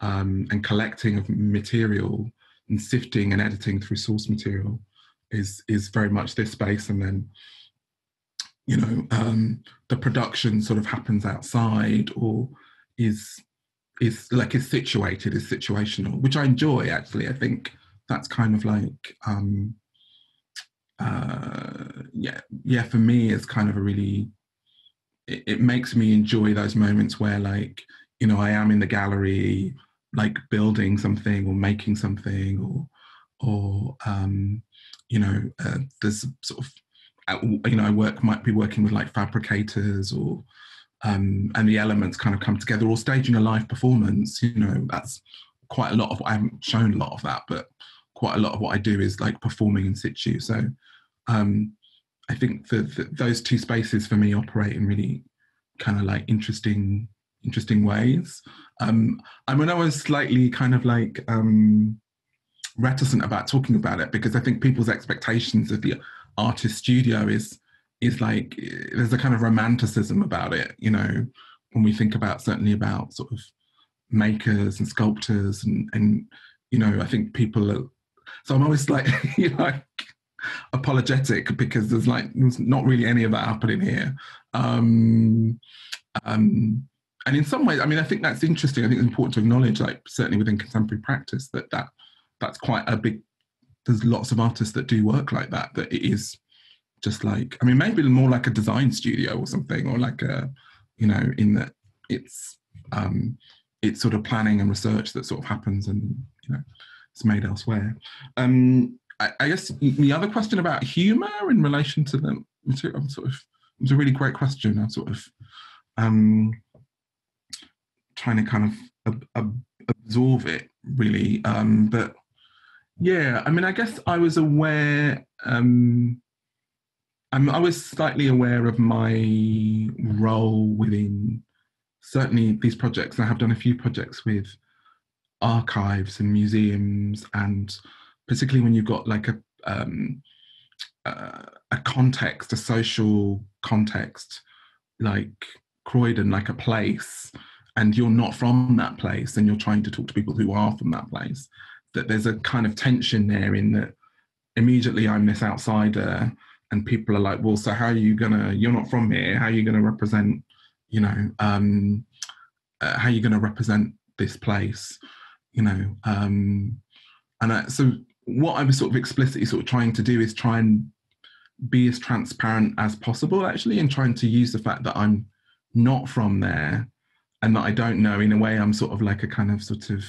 um, and collecting of material and sifting and editing through source material is is very much this space. And then you know um, the production sort of happens outside or is is like is situated is situational which i enjoy actually. I think that's kind of like um uh yeah yeah for me it's kind of a really it, it makes me enjoy those moments where like you know i am in the gallery like building something or making something or or um you know uh, there's sort of you know i work might be working with like fabricators or um and the elements kind of come together or staging a live performance you know that's quite a lot of i haven't shown a lot of that but quite a lot of what i do is like performing in situ. So um I think that, those two spaces for me operate in really kind of like interesting, interesting ways. Um, I mean, I was slightly kind of like um, reticent about talking about it because I think people's expectations of the artist studio is is like there's a kind of romanticism about it, you know, when we think about certainly about sort of makers and sculptors and and you know I think people are so I'm always like you know like apologetic because there's like there's not really any of that happening here. Um, um, and in some ways, I mean, I think that's interesting. I think it's important to acknowledge, like certainly within contemporary practice, that that that's quite a big. There's lots of artists that do work like that. That it is just like, I mean, maybe more like a design studio or something, or like a, you know, in that it's um, it's sort of planning and research that sort of happens, and you know, it's made elsewhere. Um, I, I guess the other question about humour in relation to the material, I'm sort of, it's a really great question. I'm sort of um, trying to kind of ab- ab- absorb it really. Um, but yeah, I mean, I guess I was aware. Um, I'm, I was slightly aware of my role within certainly these projects. I have done a few projects with archives and museums, and particularly when you've got like a um, uh, a context, a social context, like Croydon, like a place, and you're not from that place, and you're trying to talk to people who are from that place. That there's a kind of tension there in that immediately I'm this outsider, and people are like, well, so how are you gonna? You're not from here. How are you gonna represent? You know, um, uh, how are you gonna represent this place? You know, um, and I, so what I was sort of explicitly sort of trying to do is try and be as transparent as possible, actually, and trying to use the fact that I'm not from there and that I don't know. In a way, I'm sort of like a kind of sort of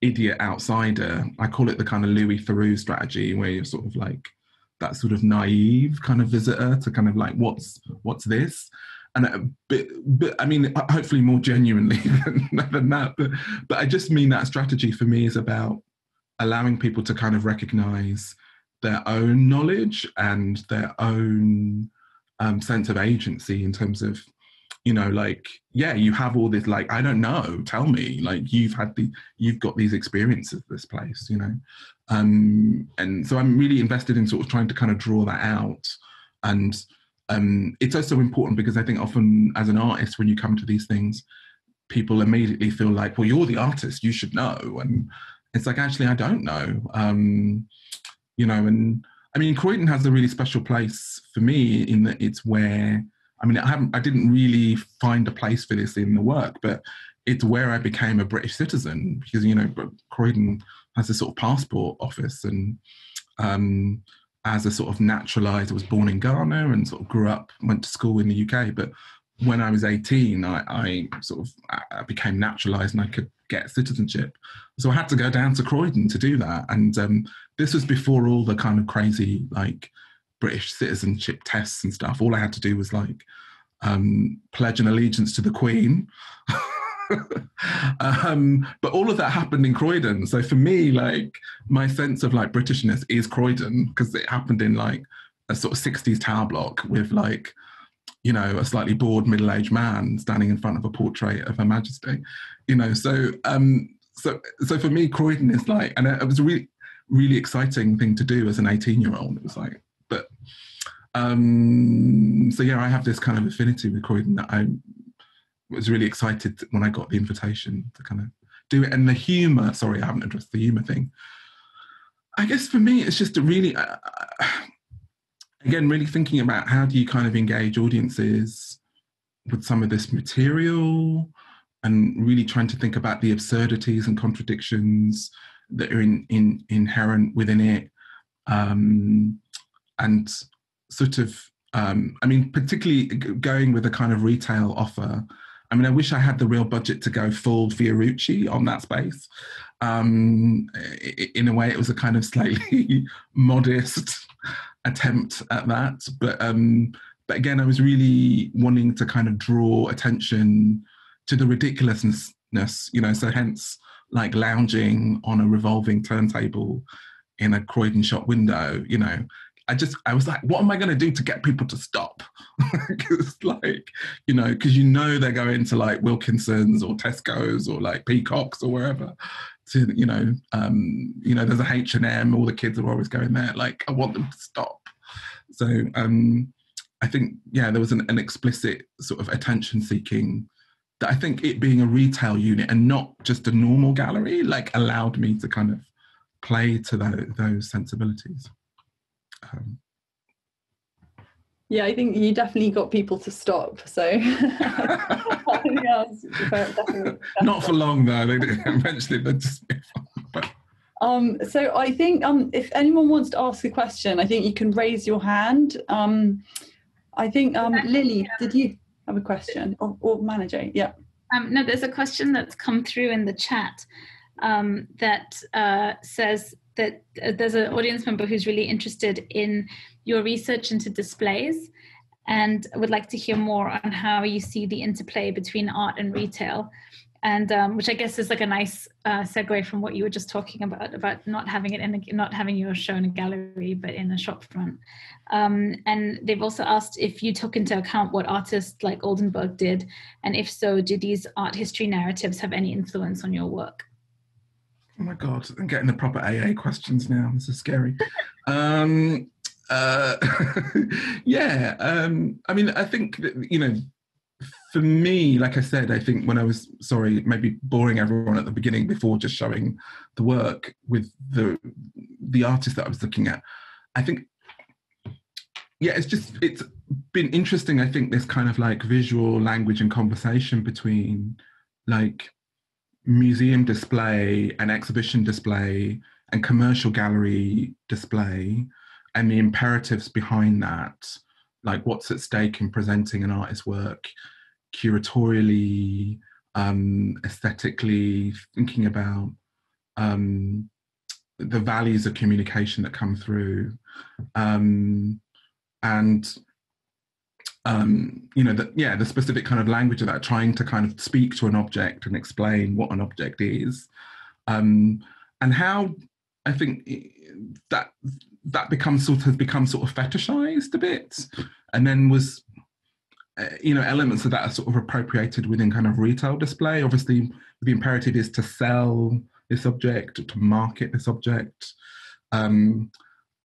idiot outsider. I call it the kind of Louis Theroux strategy, where you're sort of like that sort of naive kind of visitor to kind of like what's what's this and a bit, but I mean, hopefully more genuinely than, than that. But but I just mean that strategy for me is about allowing people to kind of recognize their own knowledge and their own um, sense of agency in terms of you know like yeah you have all this like i don't know tell me like you've had the you've got these experiences of this place you know? Um and so i'm really invested in sort of trying to kind of draw that out. And um it's also important because i think often as an artist when you come to these things people immediately feel like well you're the artist you should know. And it's like actually I don't know. Um, you know, and I mean Croydon has a really special place for me in that it's where I mean I haven't I didn't really find a place for this in the work, but it's where I became a British citizen because you know Croydon has a sort of passport office and um, as a sort of naturalized, I was born in Ghana and sort of grew up, went to school in the UK, but when I was 18, I, I sort of I became naturalized and I could get citizenship. So I had to go down to Croydon to do that. And um, this was before all the kind of crazy like British citizenship tests and stuff. All I had to do was like um, pledge an allegiance to the Queen. um, but all of that happened in Croydon. So for me, like my sense of like Britishness is Croydon because it happened in like a sort of 60s tower block with like you know, a slightly bored middle-aged man standing in front of a portrait of Her Majesty, you know. So, um, so, so for me, Croydon is like, and it was a really, really exciting thing to do as an 18-year-old. It was like, but, um, so yeah, I have this kind of affinity with Croydon that I was really excited when I got the invitation to kind of do it. And the humour, sorry, I haven't addressed the humour thing. I guess for me, it's just a really. Uh, again, really thinking about how do you kind of engage audiences with some of this material and really trying to think about the absurdities and contradictions that are in, in, inherent within it. Um, and sort of, um, I mean, particularly going with a kind of retail offer. I mean, I wish I had the real budget to go full Fiorucci on that space. Um, in a way, it was a kind of slightly modest attempt at that. But um, but again, I was really wanting to kind of draw attention to the ridiculousness, you know. So hence, like lounging on a revolving turntable in a Croydon shop window, you know. I just I was like, what am I going to do to get people to stop? Because like you know, because you know they're going to like Wilkinsons or Tesco's or like Peacocks or wherever. To you know, um, you know, there's a H and M. All the kids are always going there. Like I want them to stop. So um, I think yeah, there was an, an explicit sort of attention seeking that I think it being a retail unit and not just a normal gallery, like allowed me to kind of play to those sensibilities. Um, yeah, I think you definitely got people to stop. So yeah, definitely, not for long though. They eventually they just. Um, so I think um, if anyone wants to ask a question, I think you can raise your hand. Um, I think um, Lily, did you have a question or, or manager? Yeah. Um, no, there's a question that's come through in the chat um, that uh, says that uh, there's an audience member who's really interested in your research into displays and would like to hear more on how you see the interplay between art and retail and um, which I guess is like a nice uh, segue from what you were just talking about about not having it in a, not having your show in a gallery but in a shopfront. Um, and they've also asked if you took into account what artists like Oldenburg did, and if so, do these art history narratives have any influence on your work? Oh my god, I'm getting the proper AA questions now. This is scary. um, uh, yeah, um, I mean, I think that, you know for me, like I said, I think when I was sorry, maybe boring everyone at the beginning before just showing the work with the the artist that I was looking at, I think yeah, it's just it's been interesting. I think this kind of like visual language and conversation between like museum display and exhibition display and commercial gallery display and the imperatives behind that? Like what's at stake in presenting an artist's work curatorially, um, aesthetically, thinking about um, the values of communication that come through, um, and um, you know, that yeah, the specific kind of language of that, trying to kind of speak to an object and explain what an object is, um, and how I think that that becomes sort of has become sort of fetishized a bit, and then was uh, you know elements of that are sort of appropriated within kind of retail display. Obviously the imperative is to sell this object to market this object. Um,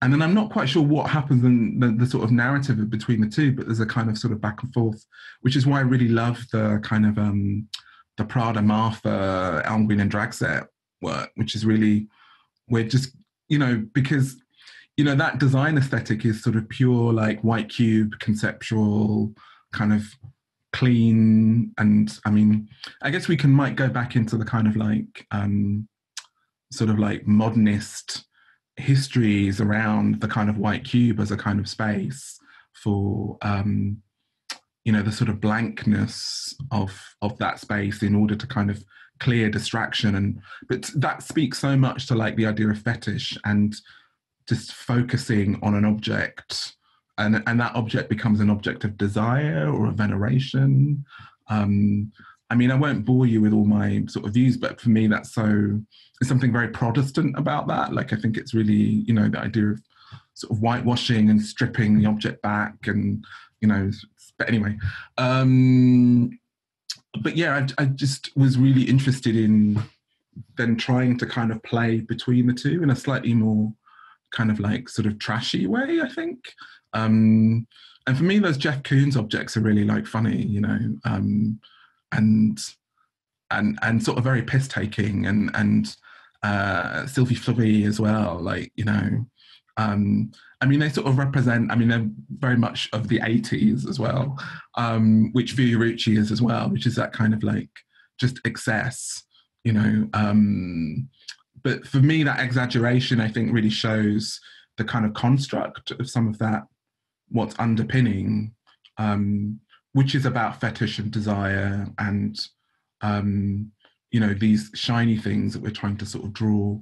and then i'm not quite sure what happens in the, the, sort of narrative between the two but there's a kind of sort of back and forth which is why i really love the kind of um, the Prada Marfa Elmgreen and Dragset work which is really we're just you know because you know that design aesthetic is sort of pure like white cube conceptual kind of clean and i mean i guess we can might go back into the kind of like um sort of like modernist histories around the kind of white cube as a kind of space for um you know the sort of blankness of of that space in order to kind of clear distraction. And but that speaks so much to like the idea of fetish and just focusing on an object and, and that object becomes an object of desire or a veneration. Um, I mean, I won't bore you with all my sort of views, but for me, that's so, there's something very Protestant about that. Like, I think it's really, you know, the idea of sort of whitewashing and stripping the object back and, you know, but anyway. Um, but yeah, I, I just was really interested in then trying to kind of play between the two in a slightly more kind of like sort of trashy way, I think. Um, and for me, those Jeff Koons objects are really like funny, you know, um, and and and sort of very piss taking, and and uh, Sylvie Fleury as well, like you know. Um, I mean, they sort of represent. I mean, they're very much of the '80s as well, um, which Fiorucci is as well, which is that kind of like just excess, you know. Um, but for me, that exaggeration, I think, really shows the kind of construct of some of that what's underpinning, um, which is about fetish and desire and um, you know these shiny things that we're trying to sort of draw,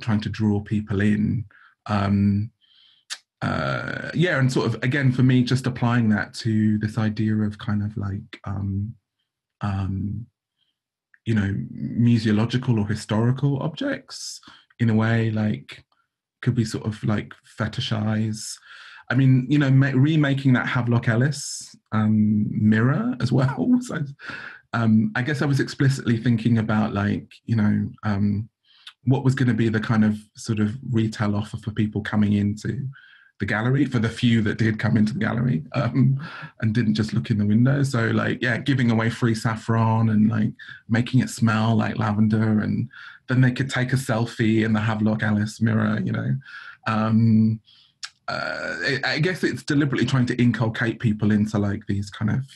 trying to draw people in. Um, uh, yeah, and sort of again for me, just applying that to this idea of kind of like um, um, you know museological or historical objects in a way like could be sort of like fetishize. I mean, you know, ma- remaking that Havelock Ellis um, mirror as well. so, um, I guess I was explicitly thinking about like, you know, um, what was going to be the kind of sort of retail offer for people coming into the gallery for the few that did come into the gallery um, and didn't just look in the window. So like, yeah, giving away free saffron and like making it smell like lavender, and then they could take a selfie in the Havelock Ellis mirror, you know. Um, uh, I guess it's deliberately trying to inculcate people into like these kind of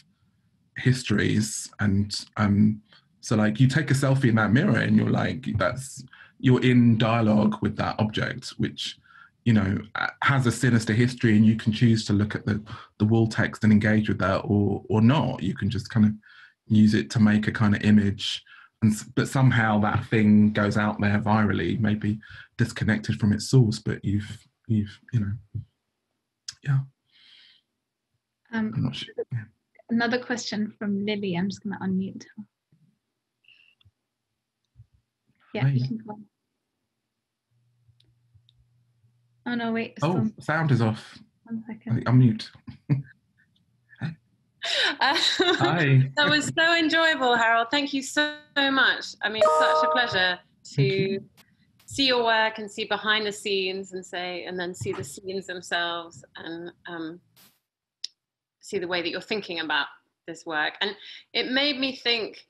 histories, and um, so like you take a selfie in that mirror, and you're like, that's you're in dialogue with that object, which you know has a sinister history and you can choose to look at the the wall text and engage with that or or not you can just kind of use it to make a kind of image and but somehow that thing goes out there virally maybe disconnected from its source but you've you've you know yeah um, I'm not sure. Yeah. Another question from Lily. I'm just going to unmute her. Yeah, Hi. you can go on. Oh no, wait. Oh, sound is off. One second. I'm mute. Hi. that was so enjoyable, Harold. Thank you so, so much. I mean, such a pleasure to see your work and see behind the scenes and say, and then see the scenes themselves and um, see the way that you're thinking about this work. And it made me think,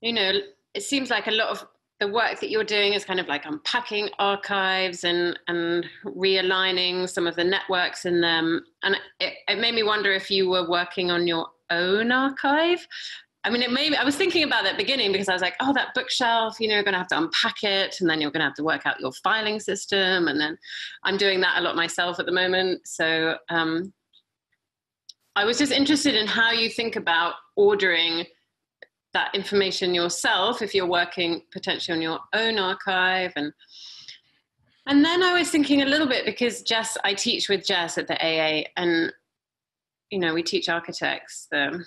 you know, it seems like a lot of the work that you're doing is kind of like unpacking archives and and realigning some of the networks in them and it, it made me wonder if you were working on your own archive I mean, it made I was thinking about that beginning because I was like, oh, that bookshelf, you know, you're going to have to unpack it and then you're going to have to work out your filing system. And then I'm doing that a lot myself at the moment. So um, I was just interested in how you think about ordering that information yourself if you're working potentially on your own archive and and then I was thinking a little bit because Jess, I teach with Jess at the AA, and you know we teach architects the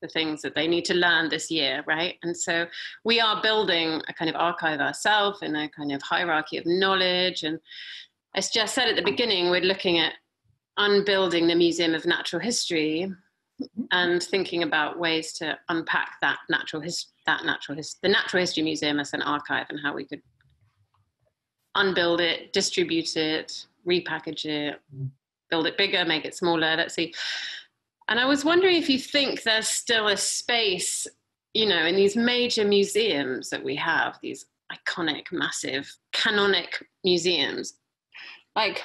the things that they need to learn this year, right? And so we are building a kind of archive ourselves in a kind of hierarchy of knowledge. And as Jess said at the beginning, we're looking at unbuilding the Museum of Natural History Mm-hmm. and thinking about ways to unpack that natural his, that natural his, the natural history museum as an archive and how we could unbuild it distribute it repackage it mm-hmm. build it bigger make it smaller let's see. And i was wondering if you think there's still a space you know in these major museums that we have these iconic massive canonic museums. Like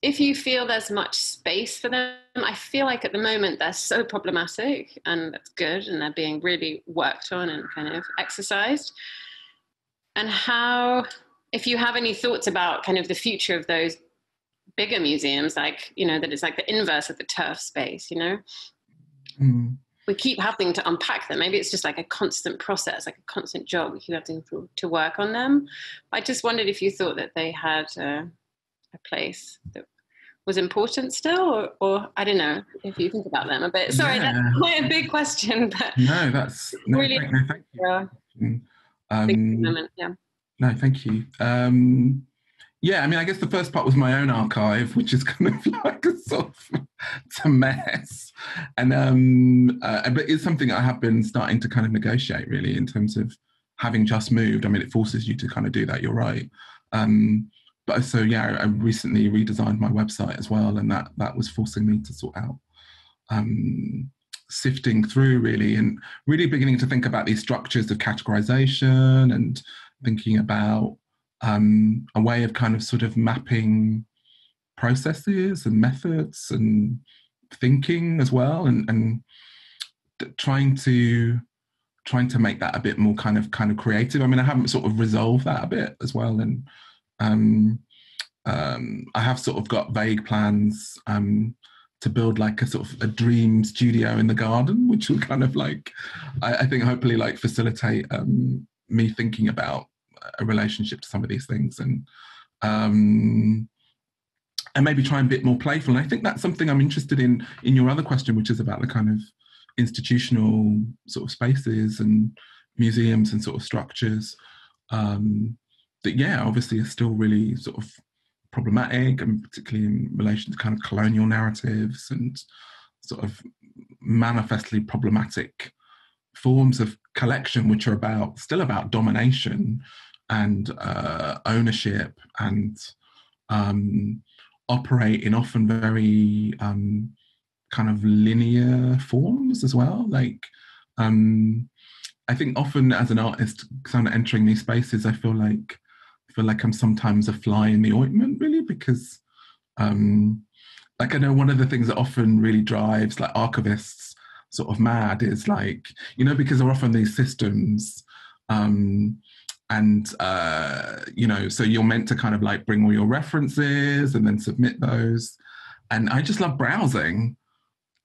if you feel there's much space for them, I feel like at the moment they're so problematic and that's good and they're being really worked on and kind of exercised. And how, if you have any thoughts about kind of the future of those bigger museums, like, you know, that it's like the inverse of the turf space, you know? Mm. We keep having to unpack them. Maybe it's just like a constant process, like a constant job. We keep having to, to work on them. I just wondered if you thought that they had. Uh, a place that was important still or, or, i don't know if you think about them a bit sorry yeah. that's quite a big question but no that's no, really thank, no, thank you. Yeah. Um, moment, yeah no thank you um, yeah i mean i guess the first part was my own archive which is kind of like a sort of it's a mess and um uh, but it's something i have been starting to kind of negotiate really in terms of having just moved i mean it forces you to kind of do that you're right um but so yeah, I recently redesigned my website as well, and that that was forcing me to sort out um, sifting through really, and really beginning to think about these structures of categorization and thinking about um, a way of kind of sort of mapping processes and methods and thinking as well, and and trying to trying to make that a bit more kind of kind of creative. I mean, I haven't sort of resolved that a bit as well, and um, um, I have sort of got vague plans um, to build like a sort of a dream studio in the garden, which will kind of like, I, I think, hopefully like facilitate um, me thinking about a relationship to some of these things and um, and maybe try and bit more playful. And I think that's something I'm interested in in your other question, which is about the kind of institutional sort of spaces and museums and sort of structures. Um, that yeah, obviously is still really sort of problematic, and particularly in relation to kind of colonial narratives and sort of manifestly problematic forms of collection, which are about still about domination and uh, ownership and um, operate in often very um, kind of linear forms as well. Like, um, I think often as an artist, kind of entering these spaces, I feel like feel like I'm sometimes a fly in the ointment, really, because um, like I know one of the things that often really drives like archivists sort of mad is like you know because they're often these systems um, and uh, you know so you're meant to kind of like bring all your references and then submit those. And i just love browsing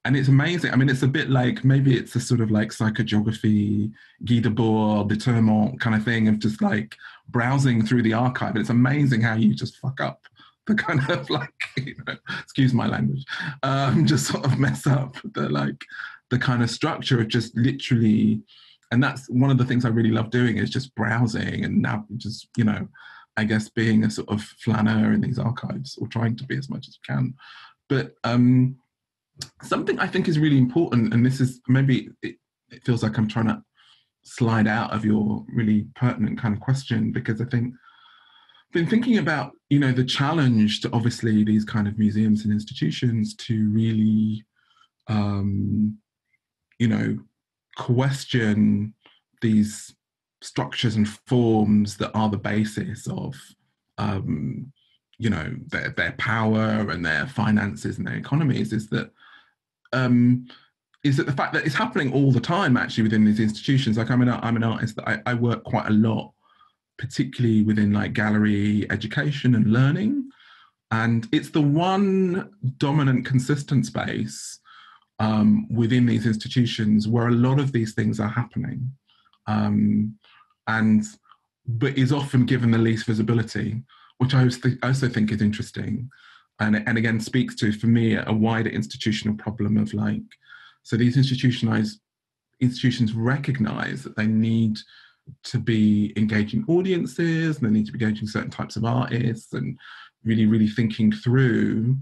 and it's amazing i mean it's a bit like maybe it's a sort of like psychogeography guy debord détournement kind of thing of just like browsing through the archive and it's amazing how you just fuck up the kind of like you know, excuse my language um just sort of mess up the like the kind of structure of just literally and that's one of the things I really love doing is just browsing and now just you know I guess being a sort of flaneur in these archives or trying to be as much as you can. But um, something I think is really important, and this is maybe it, it feels like I'm trying to slide out of your really pertinent kind of question because I think I've been thinking about you know the challenge to obviously these kind of museums and institutions to really um, you know question these structures and forms that are the basis of um, you know their their power and their finances and their economies is that um, is that the fact that it's happening all the time actually within these institutions. Like i'm an i'm an artist that I, I work quite a lot particularly within like gallery education and learning. And it's the one dominant consistent space um, within these institutions where a lot of these things are happening. Um, and but is often given the least visibility which i also think is interesting and, and again speaks to for me a wider institutional problem of like so these institutionalized institutions recognize that they need to be engaging audiences and they need to be engaging certain types of artists and really really thinking through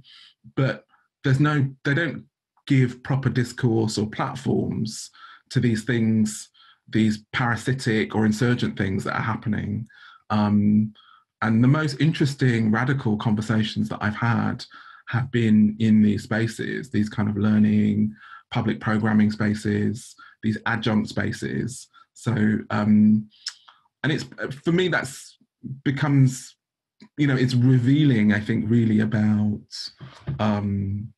but there's no they don't give proper discourse or platforms to these things, these parasitic or insurgent things that are happening. Um, and the most interesting radical conversations that I've had have been in these spaces, these kind of learning, public programming spaces, these adjunct spaces. So, um, and it's for me that's becomes, you know, it's revealing. I think really about um,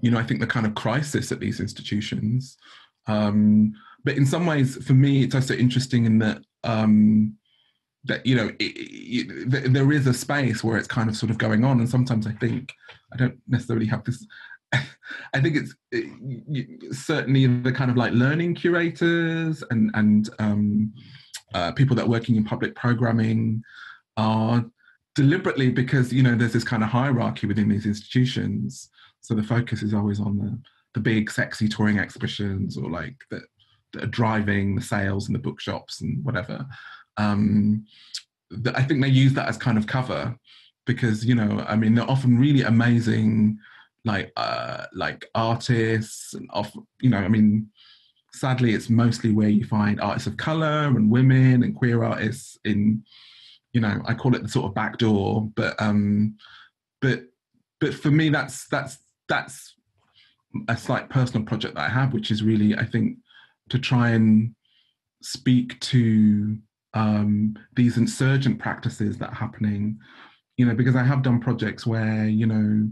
you know, I think the kind of crisis at these institutions. Um, but in some ways, for me, it's also interesting in that um, that you know it, it, there is a space where it's kind of sort of going on, and sometimes I think I don't necessarily have this. I think it's it, certainly the kind of like learning curators and and um, uh, people that are working in public programming are deliberately because you know there's this kind of hierarchy within these institutions so the focus is always on the, the big, sexy touring exhibitions or like that, that are driving the sales and the bookshops and whatever. Um, I think they use that as kind of cover because you know, I mean, they're often really amazing, like uh, like artists and off, you know, I mean, sadly, it's mostly where you find artists of color and women and queer artists in, you know, I call it the sort of back door, but um, but but for me, that's that's that's a slight personal project that I have, which is really, I think, to try and speak to um, these insurgent practices that are happening. You know, because I have done projects where you know,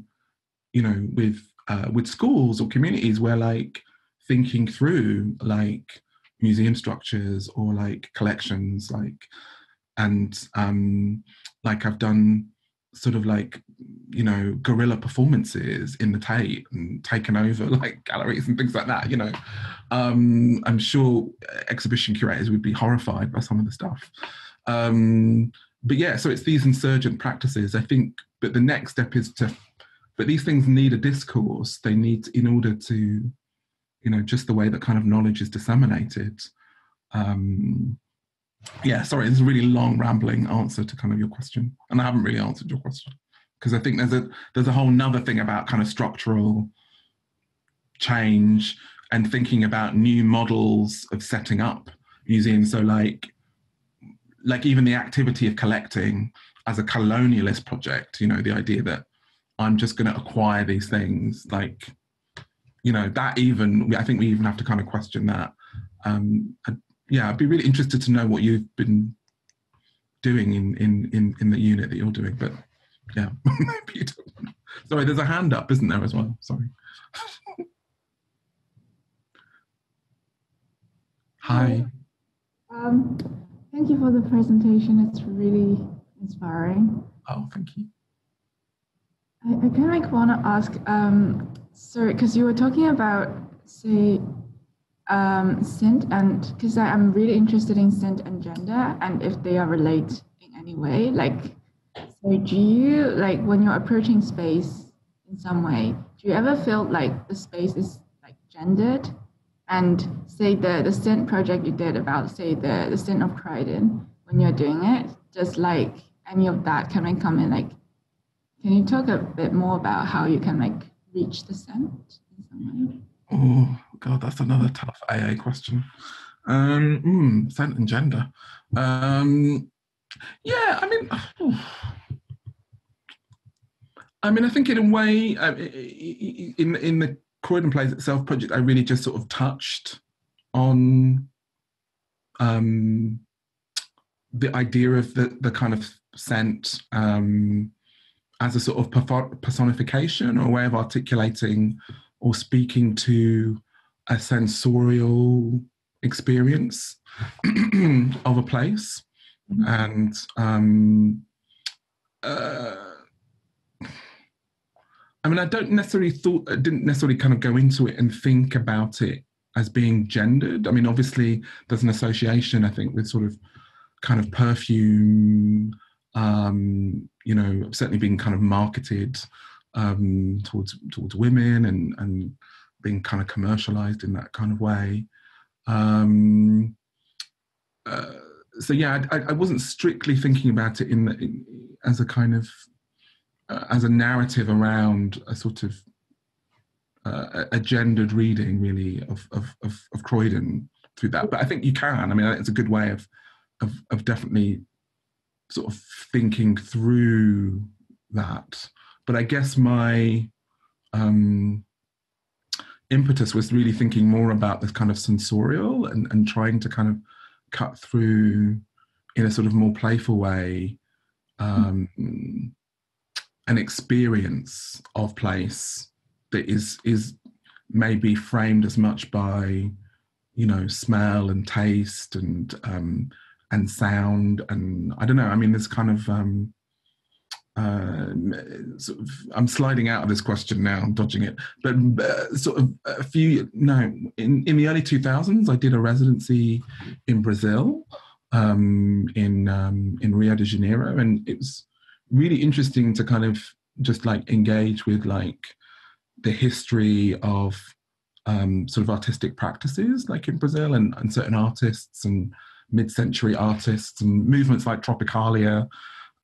you know, with uh, with schools or communities where like thinking through like museum structures or like collections, like and um, like I've done sort of like you know guerrilla performances in the Tate and taken over like galleries and things like that. You know, um, I'm sure exhibition curators would be horrified by some of the stuff. Um, but yeah, so it's these insurgent practices. I think, but the next step is to. But these things need a discourse. They need, in order to, you know, just the way that kind of knowledge is disseminated. Um, yeah, sorry, it's a really long rambling answer to kind of your question, and I haven't really answered your question because I think there's a there's a whole nother thing about kind of structural change and thinking about new models of setting up museums. So like like even the activity of collecting as a colonialist project, you know, the idea that I'm just going to acquire these things, like, you know, that even, I think we even have to kind of question that. Um, I, yeah, I'd be really interested to know what you've been doing in, in, in, in the unit that you're doing, but yeah, maybe you don't. Sorry, there's a hand up, isn't there, as well? Sorry. Hi. Um, thank you for the presentation. It's really inspiring. Oh, thank you. I, I kind of like want to ask, um, sorry, because you were talking about, say, um, scent and because I'm really interested in scent and gender and if they are related in any way. Like, so do you like when you're approaching space in some way? Do you ever feel like the space is like gendered? And say the the scent project you did about say the the scent of Croydon when you're doing it, just like any of that can I come in like can you talk a bit more about how you can like reach the scent in some way? Oh God, that's another tough AA question. Um, mm, scent and gender. Um, yeah, I mean, I mean, I think in a way, uh, in in the Croydon Plays itself project, I really just sort of touched on um, the idea of the the kind of scent um, as a sort of personification or a way of articulating or speaking to a sensorial experience of a place. Mm-hmm. And um, uh, I mean, I don't necessarily thought, I didn't necessarily kind of go into it and think about it as being gendered. I mean, obviously, there's an association, I think, with sort of kind of perfume um, you know, certainly being kind of marketed um, towards towards women and and being kind of commercialized in that kind of way. Um, uh, so yeah, I, I, wasn't strictly thinking about it in, the, in as a kind of uh, as a narrative around a sort of uh, a gendered reading, really, of, of of of Croydon through that. But I think you can. I mean, it's a good way of of, of definitely sort of thinking through that. But I guess my um, impetus was really thinking more about this kind of sensorial and, and trying to kind of cut through in a sort of more playful way um, an experience of place that is is maybe framed as much by you know smell and taste and um, and sound and I don't know. I mean, there's kind of um, uh, sort of I'm sliding out of this question now, I'm dodging it. But uh, sort of a few no, in in the early 2000s, I did a residency in Brazil, um, in um, in Rio de Janeiro, and it was really interesting to kind of just like engage with like the history of um, sort of artistic practices, like in Brazil, and, and certain artists and mid-century artists and movements like Tropicalia,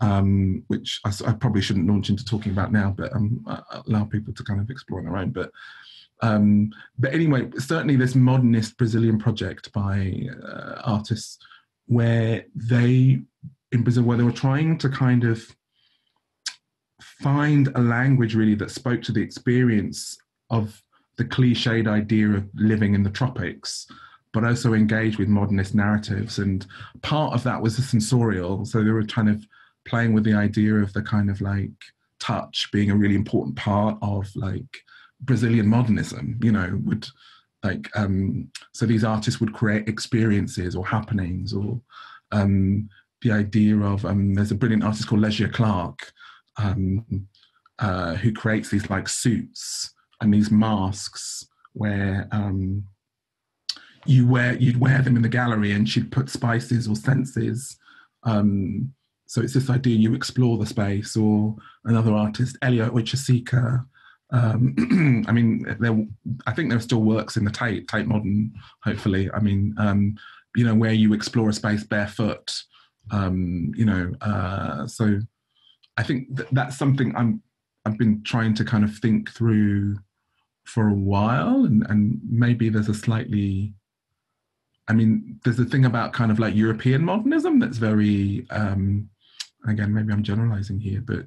um, which I, I, probably shouldn't launch into talking about now, but um, allow people to kind of explore on their own. But um, but anyway, certainly this modernist Brazilian project by uh, artists where they in Brazil where they were trying to kind of find a language really that spoke to the experience of the cliched idea of living in the tropics but also engage with modernist narratives. And part of that was the sensorial. So they were kind of playing with the idea of the kind of like touch being a really important part of like Brazilian modernism, you know, would like um so these artists would create experiences or happenings or um the idea of um there's a brilliant artist called Lygia Clark um uh who creates these like suits and these masks where um you wear you'd wear them in the gallery and she'd put spices or senses um, so it's this idea you explore the space or another artist Hélio Oiticica um, I mean there I think there are still works in the Tate Tate Modern hopefully I mean um, you know, where you explore a space barefoot. Um, you know, uh, so I think that that's something I'm I've been trying to kind of think through for a while, and and maybe there's a slightly I mean, there's a thing about kind of like European modernism that's very, um, again, maybe I'm generalizing here, but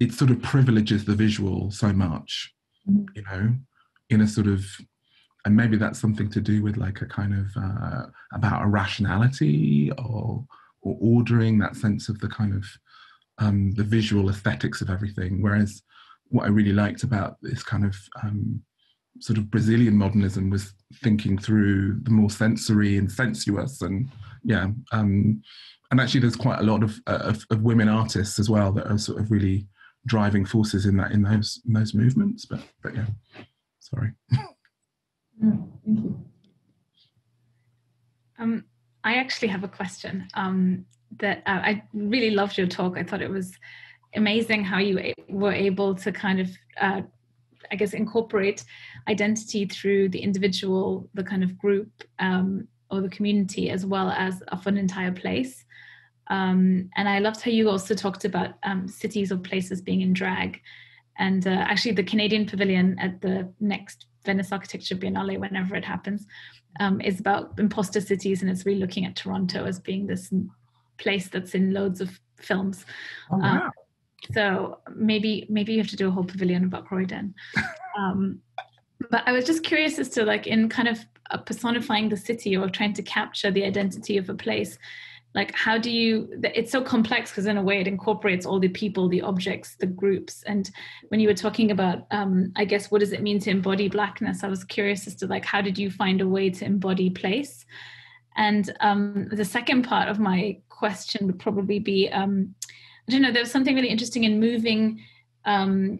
it sort of privileges the visual so much, mm-hmm. you know, in a sort of, and maybe that's something to do with like a kind of uh, about a rationality or or ordering that sense of the kind of um, the visual aesthetics of everything. Whereas what I really liked about this kind of um, sort of Brazilian modernism was thinking through the more sensory and sensuous, and yeah, um, and actually there's quite a lot of, uh, of, of women artists as well that are sort of really driving forces in that in those in those movements. But but yeah, sorry. thank you. Um, I actually have a question. Um, that uh, I really loved your talk. I thought it was amazing how you were able to kind of uh, I guess, incorporate identity through the individual, the kind of group, um, or the community, as well as of an entire place. Um, and I loved how you also talked about um, cities or places being in drag. And uh, actually, the Canadian Pavilion at the next Venice Architecture Biennale, whenever it happens, um, is about imposter cities, and it's really looking at Toronto as being this place that's in loads of films. Oh, um. So maybe maybe you have to do a whole pavilion about Croydon. Um, but I was just curious as to like in kind of personifying the city or trying to capture the identity of a place. Like how do you? It's so complex because in a way it incorporates all the people, the objects, the groups. And when you were talking about, um, I guess, what does it mean to embody blackness? I was curious as to like how did you find a way to embody place? And um, the second part of my question would probably be um, I don't know, there was something really interesting in moving, um,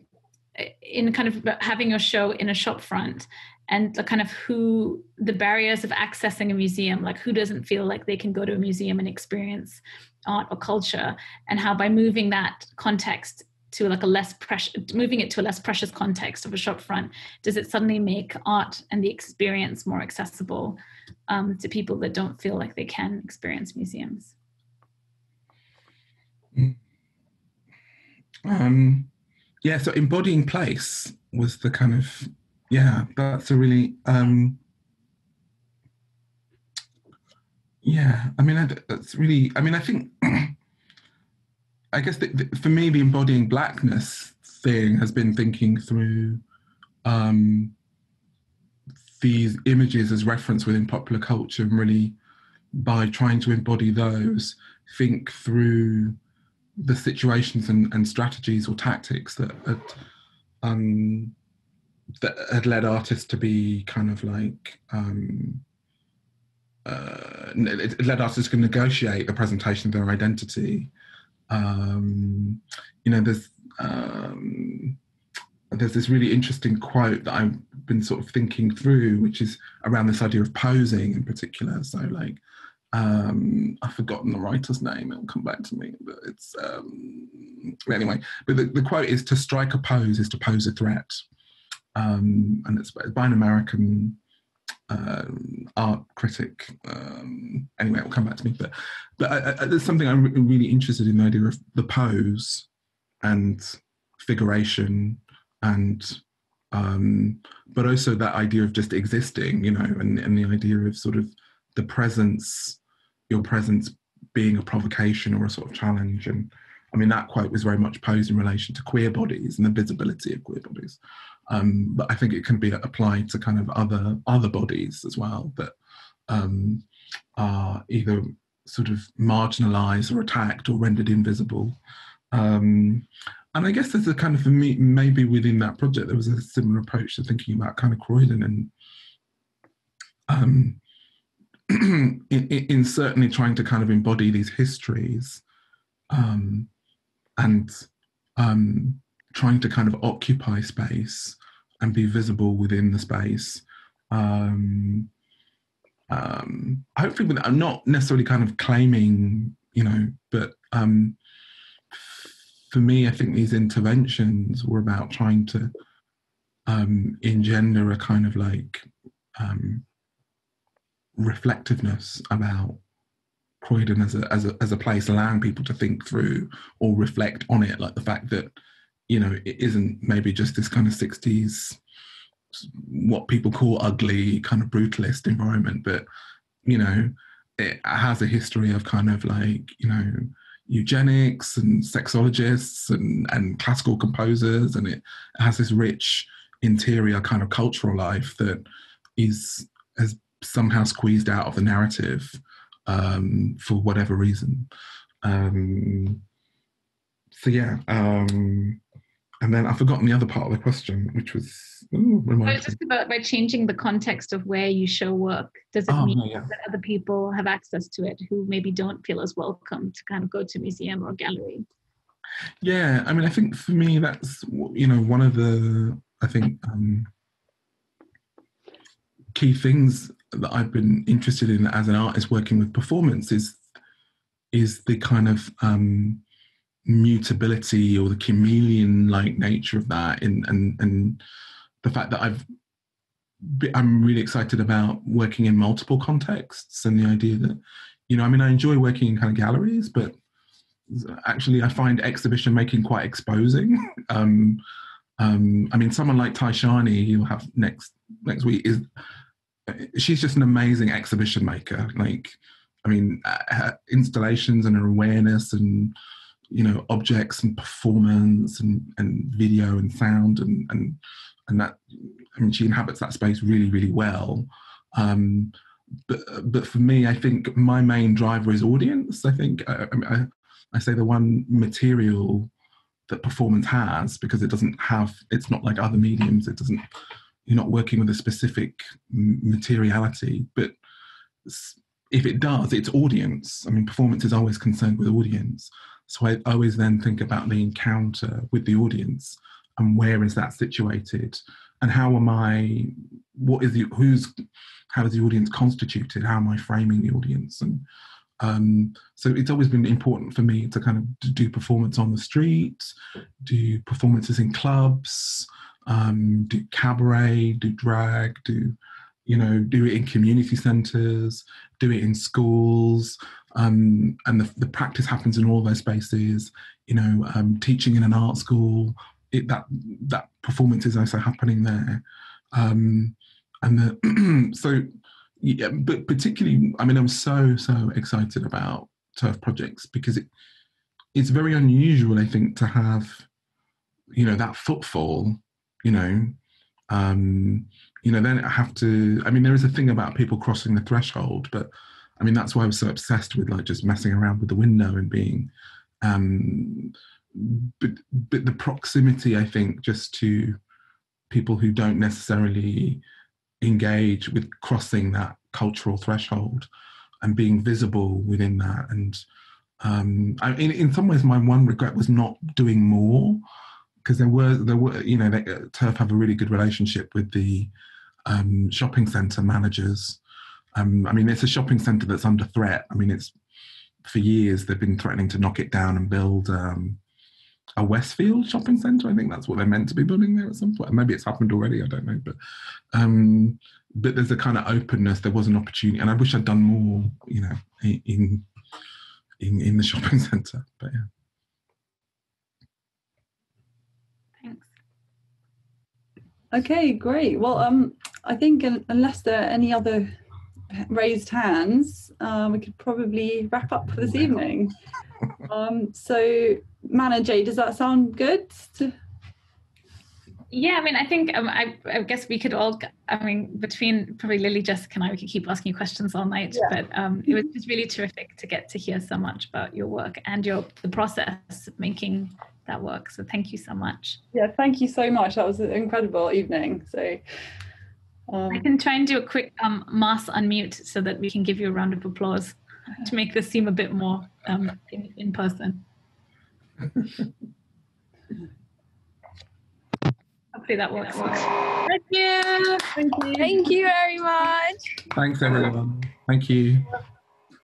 in kind of having your show in a shop front and the kind of who the barriers of accessing a museum, like who doesn't feel like they can go to a museum and experience art or culture, and how by moving that context to like a less precious moving it to a less precious context of a shop front does it suddenly make art and the experience more accessible um, to people that don't feel like they can experience museums. Um, yeah, so embodying place was the kind of yeah. That's a really um, yeah. I mean, that's really. I mean, I think. I guess the, the, for me, the embodying blackness thing has been thinking through um, these images as reference within popular culture, and really by trying to embody those, think through the situations and, and strategies or tactics that had, um, that had led artists to be kind of like um, uh, it led artists to negotiate the presentation of their identity. Um, you know, there's um, there's this really interesting quote that I've been sort of thinking through, which is around this idea of posing in particular. So, like, um, I've forgotten the writer's name. It'll come back to me. But it's um, anyway. But the, the quote is: "To strike a pose is to pose a threat," um, and it's by an American uh, art critic. Um, anyway, it'll come back to me. But but I, I, there's something I'm really interested in the idea of the pose and figuration and um, but also that idea of just existing, you know, and, and the idea of sort of the presence your presence being a provocation or a sort of challenge. And I mean, that quote was very much posed in relation to queer bodies and the visibility of queer bodies. Um, but I think it can be applied to kind of other other bodies as well that um, are either sort of marginalized or attacked or rendered invisible. Um, and I guess there's a kind of me, maybe within that project there was a similar approach to thinking about kind of Croydon and um, in, in, certainly trying to kind of embody these histories um, and um, trying to kind of occupy space and be visible within the space. Um, um hopefully, I'm not necessarily kind of claiming, you know, but um, for me, I think these interventions were about trying to um, engender a kind of like um, reflectiveness about Croydon as a, as a as a place, allowing people to think through or reflect on it, like the fact that you know it isn't maybe just this kind of '60s what people call ugly kind of brutalist environment, but you know it has a history of kind of like you know eugenics and sexologists and and classical composers, and it has this rich interior kind of cultural life that is has somehow squeezed out of the narrative um, for whatever reason. Um, so yeah, um, and then I've forgotten the other part of the question, which was ooh, oh, just about by changing the context of where you show work. Does it oh, mean yeah. that other people have access to it who maybe don't feel as welcome to kind of go to museum or gallery? Yeah, I mean, I think for me that's you know one of the I think um, key things that I've been interested in as an artist working with performance is is the kind of um, mutability or the chameleon-like nature of that, and and and the fact that I've I'm really excited about working in multiple contexts and the idea that you know I mean I enjoy working in kind of galleries, but actually I find exhibition making quite exposing. um, um, I mean, someone like Tai Shani, you'll have next next week, is she's just an amazing exhibition maker. Like, I mean, uh, her installations and her awareness and you know objects and performance and and video and sound and and and that. I mean, she inhabits that space really really well. Um, but but for me, I think my main driver is audience. I think I, I, I say the one material that performance has because it doesn't have. It's not like other mediums. It doesn't you're not working with a specific materiality, but if it does, it's audience. I mean, performance is always concerned with audience. So I always then think about the encounter with the audience and where is that situated and how am I, what is the, who's, how is the audience constituted? How am I framing the audience? And um, so it's always been important for me to kind of do performance on the street, do performances in clubs, um, do cabaret, do drag, do you know, do it in community centres, do it in schools, um, and the, the, practice happens in all those spaces. You know, um, teaching in an art school, it, that that performance is also happening there, um, and the, so yeah, but particularly, I mean, I'm so so excited about turf projects because it it's very unusual, I think, to have you know that footfall you know um you know then i have to i mean there is a thing about people crossing the threshold but i mean that's why i was so obsessed with like just messing around with the window and being um but but the proximity i think just to people who don't necessarily engage with crossing that cultural threshold and being visible within that. And um I, in, in some ways my one regret was not doing more because there were there were you know they, uh, Turf have a really good relationship with the um, shopping centre managers. Um, I mean, it's a shopping centre that's under threat. I mean, it's for years they've been threatening to knock it down and build um, a Westfield shopping centre. I think that's what they're meant to be building there at some point. Maybe it's happened already. I don't know, but um, but there's a kind of openness. There was an opportunity, and I wish I'd done more. You know, in in in the shopping centre. But yeah. Okay, great. Well, um, I think unless there are any other raised hands, um, we could probably wrap up for this evening. Um, so, Manager, does that sound good? Yeah, I mean, I think um, I, I, guess we could all. I mean, between probably Lily, Jessica, and I, we could keep asking you questions all night. Yeah. But um, it was just really terrific to get to hear so much about your work and your the process of making that work. So thank you so much. Yeah, thank you so much. That was an incredible evening. So um, I can try and do a quick um, mass unmute so that we can give you a round of applause to make this seem a bit more um, in, in person. Hopefully that works. Thank you. Thank you. Thank you very much. Thanks, everyone. Thank you.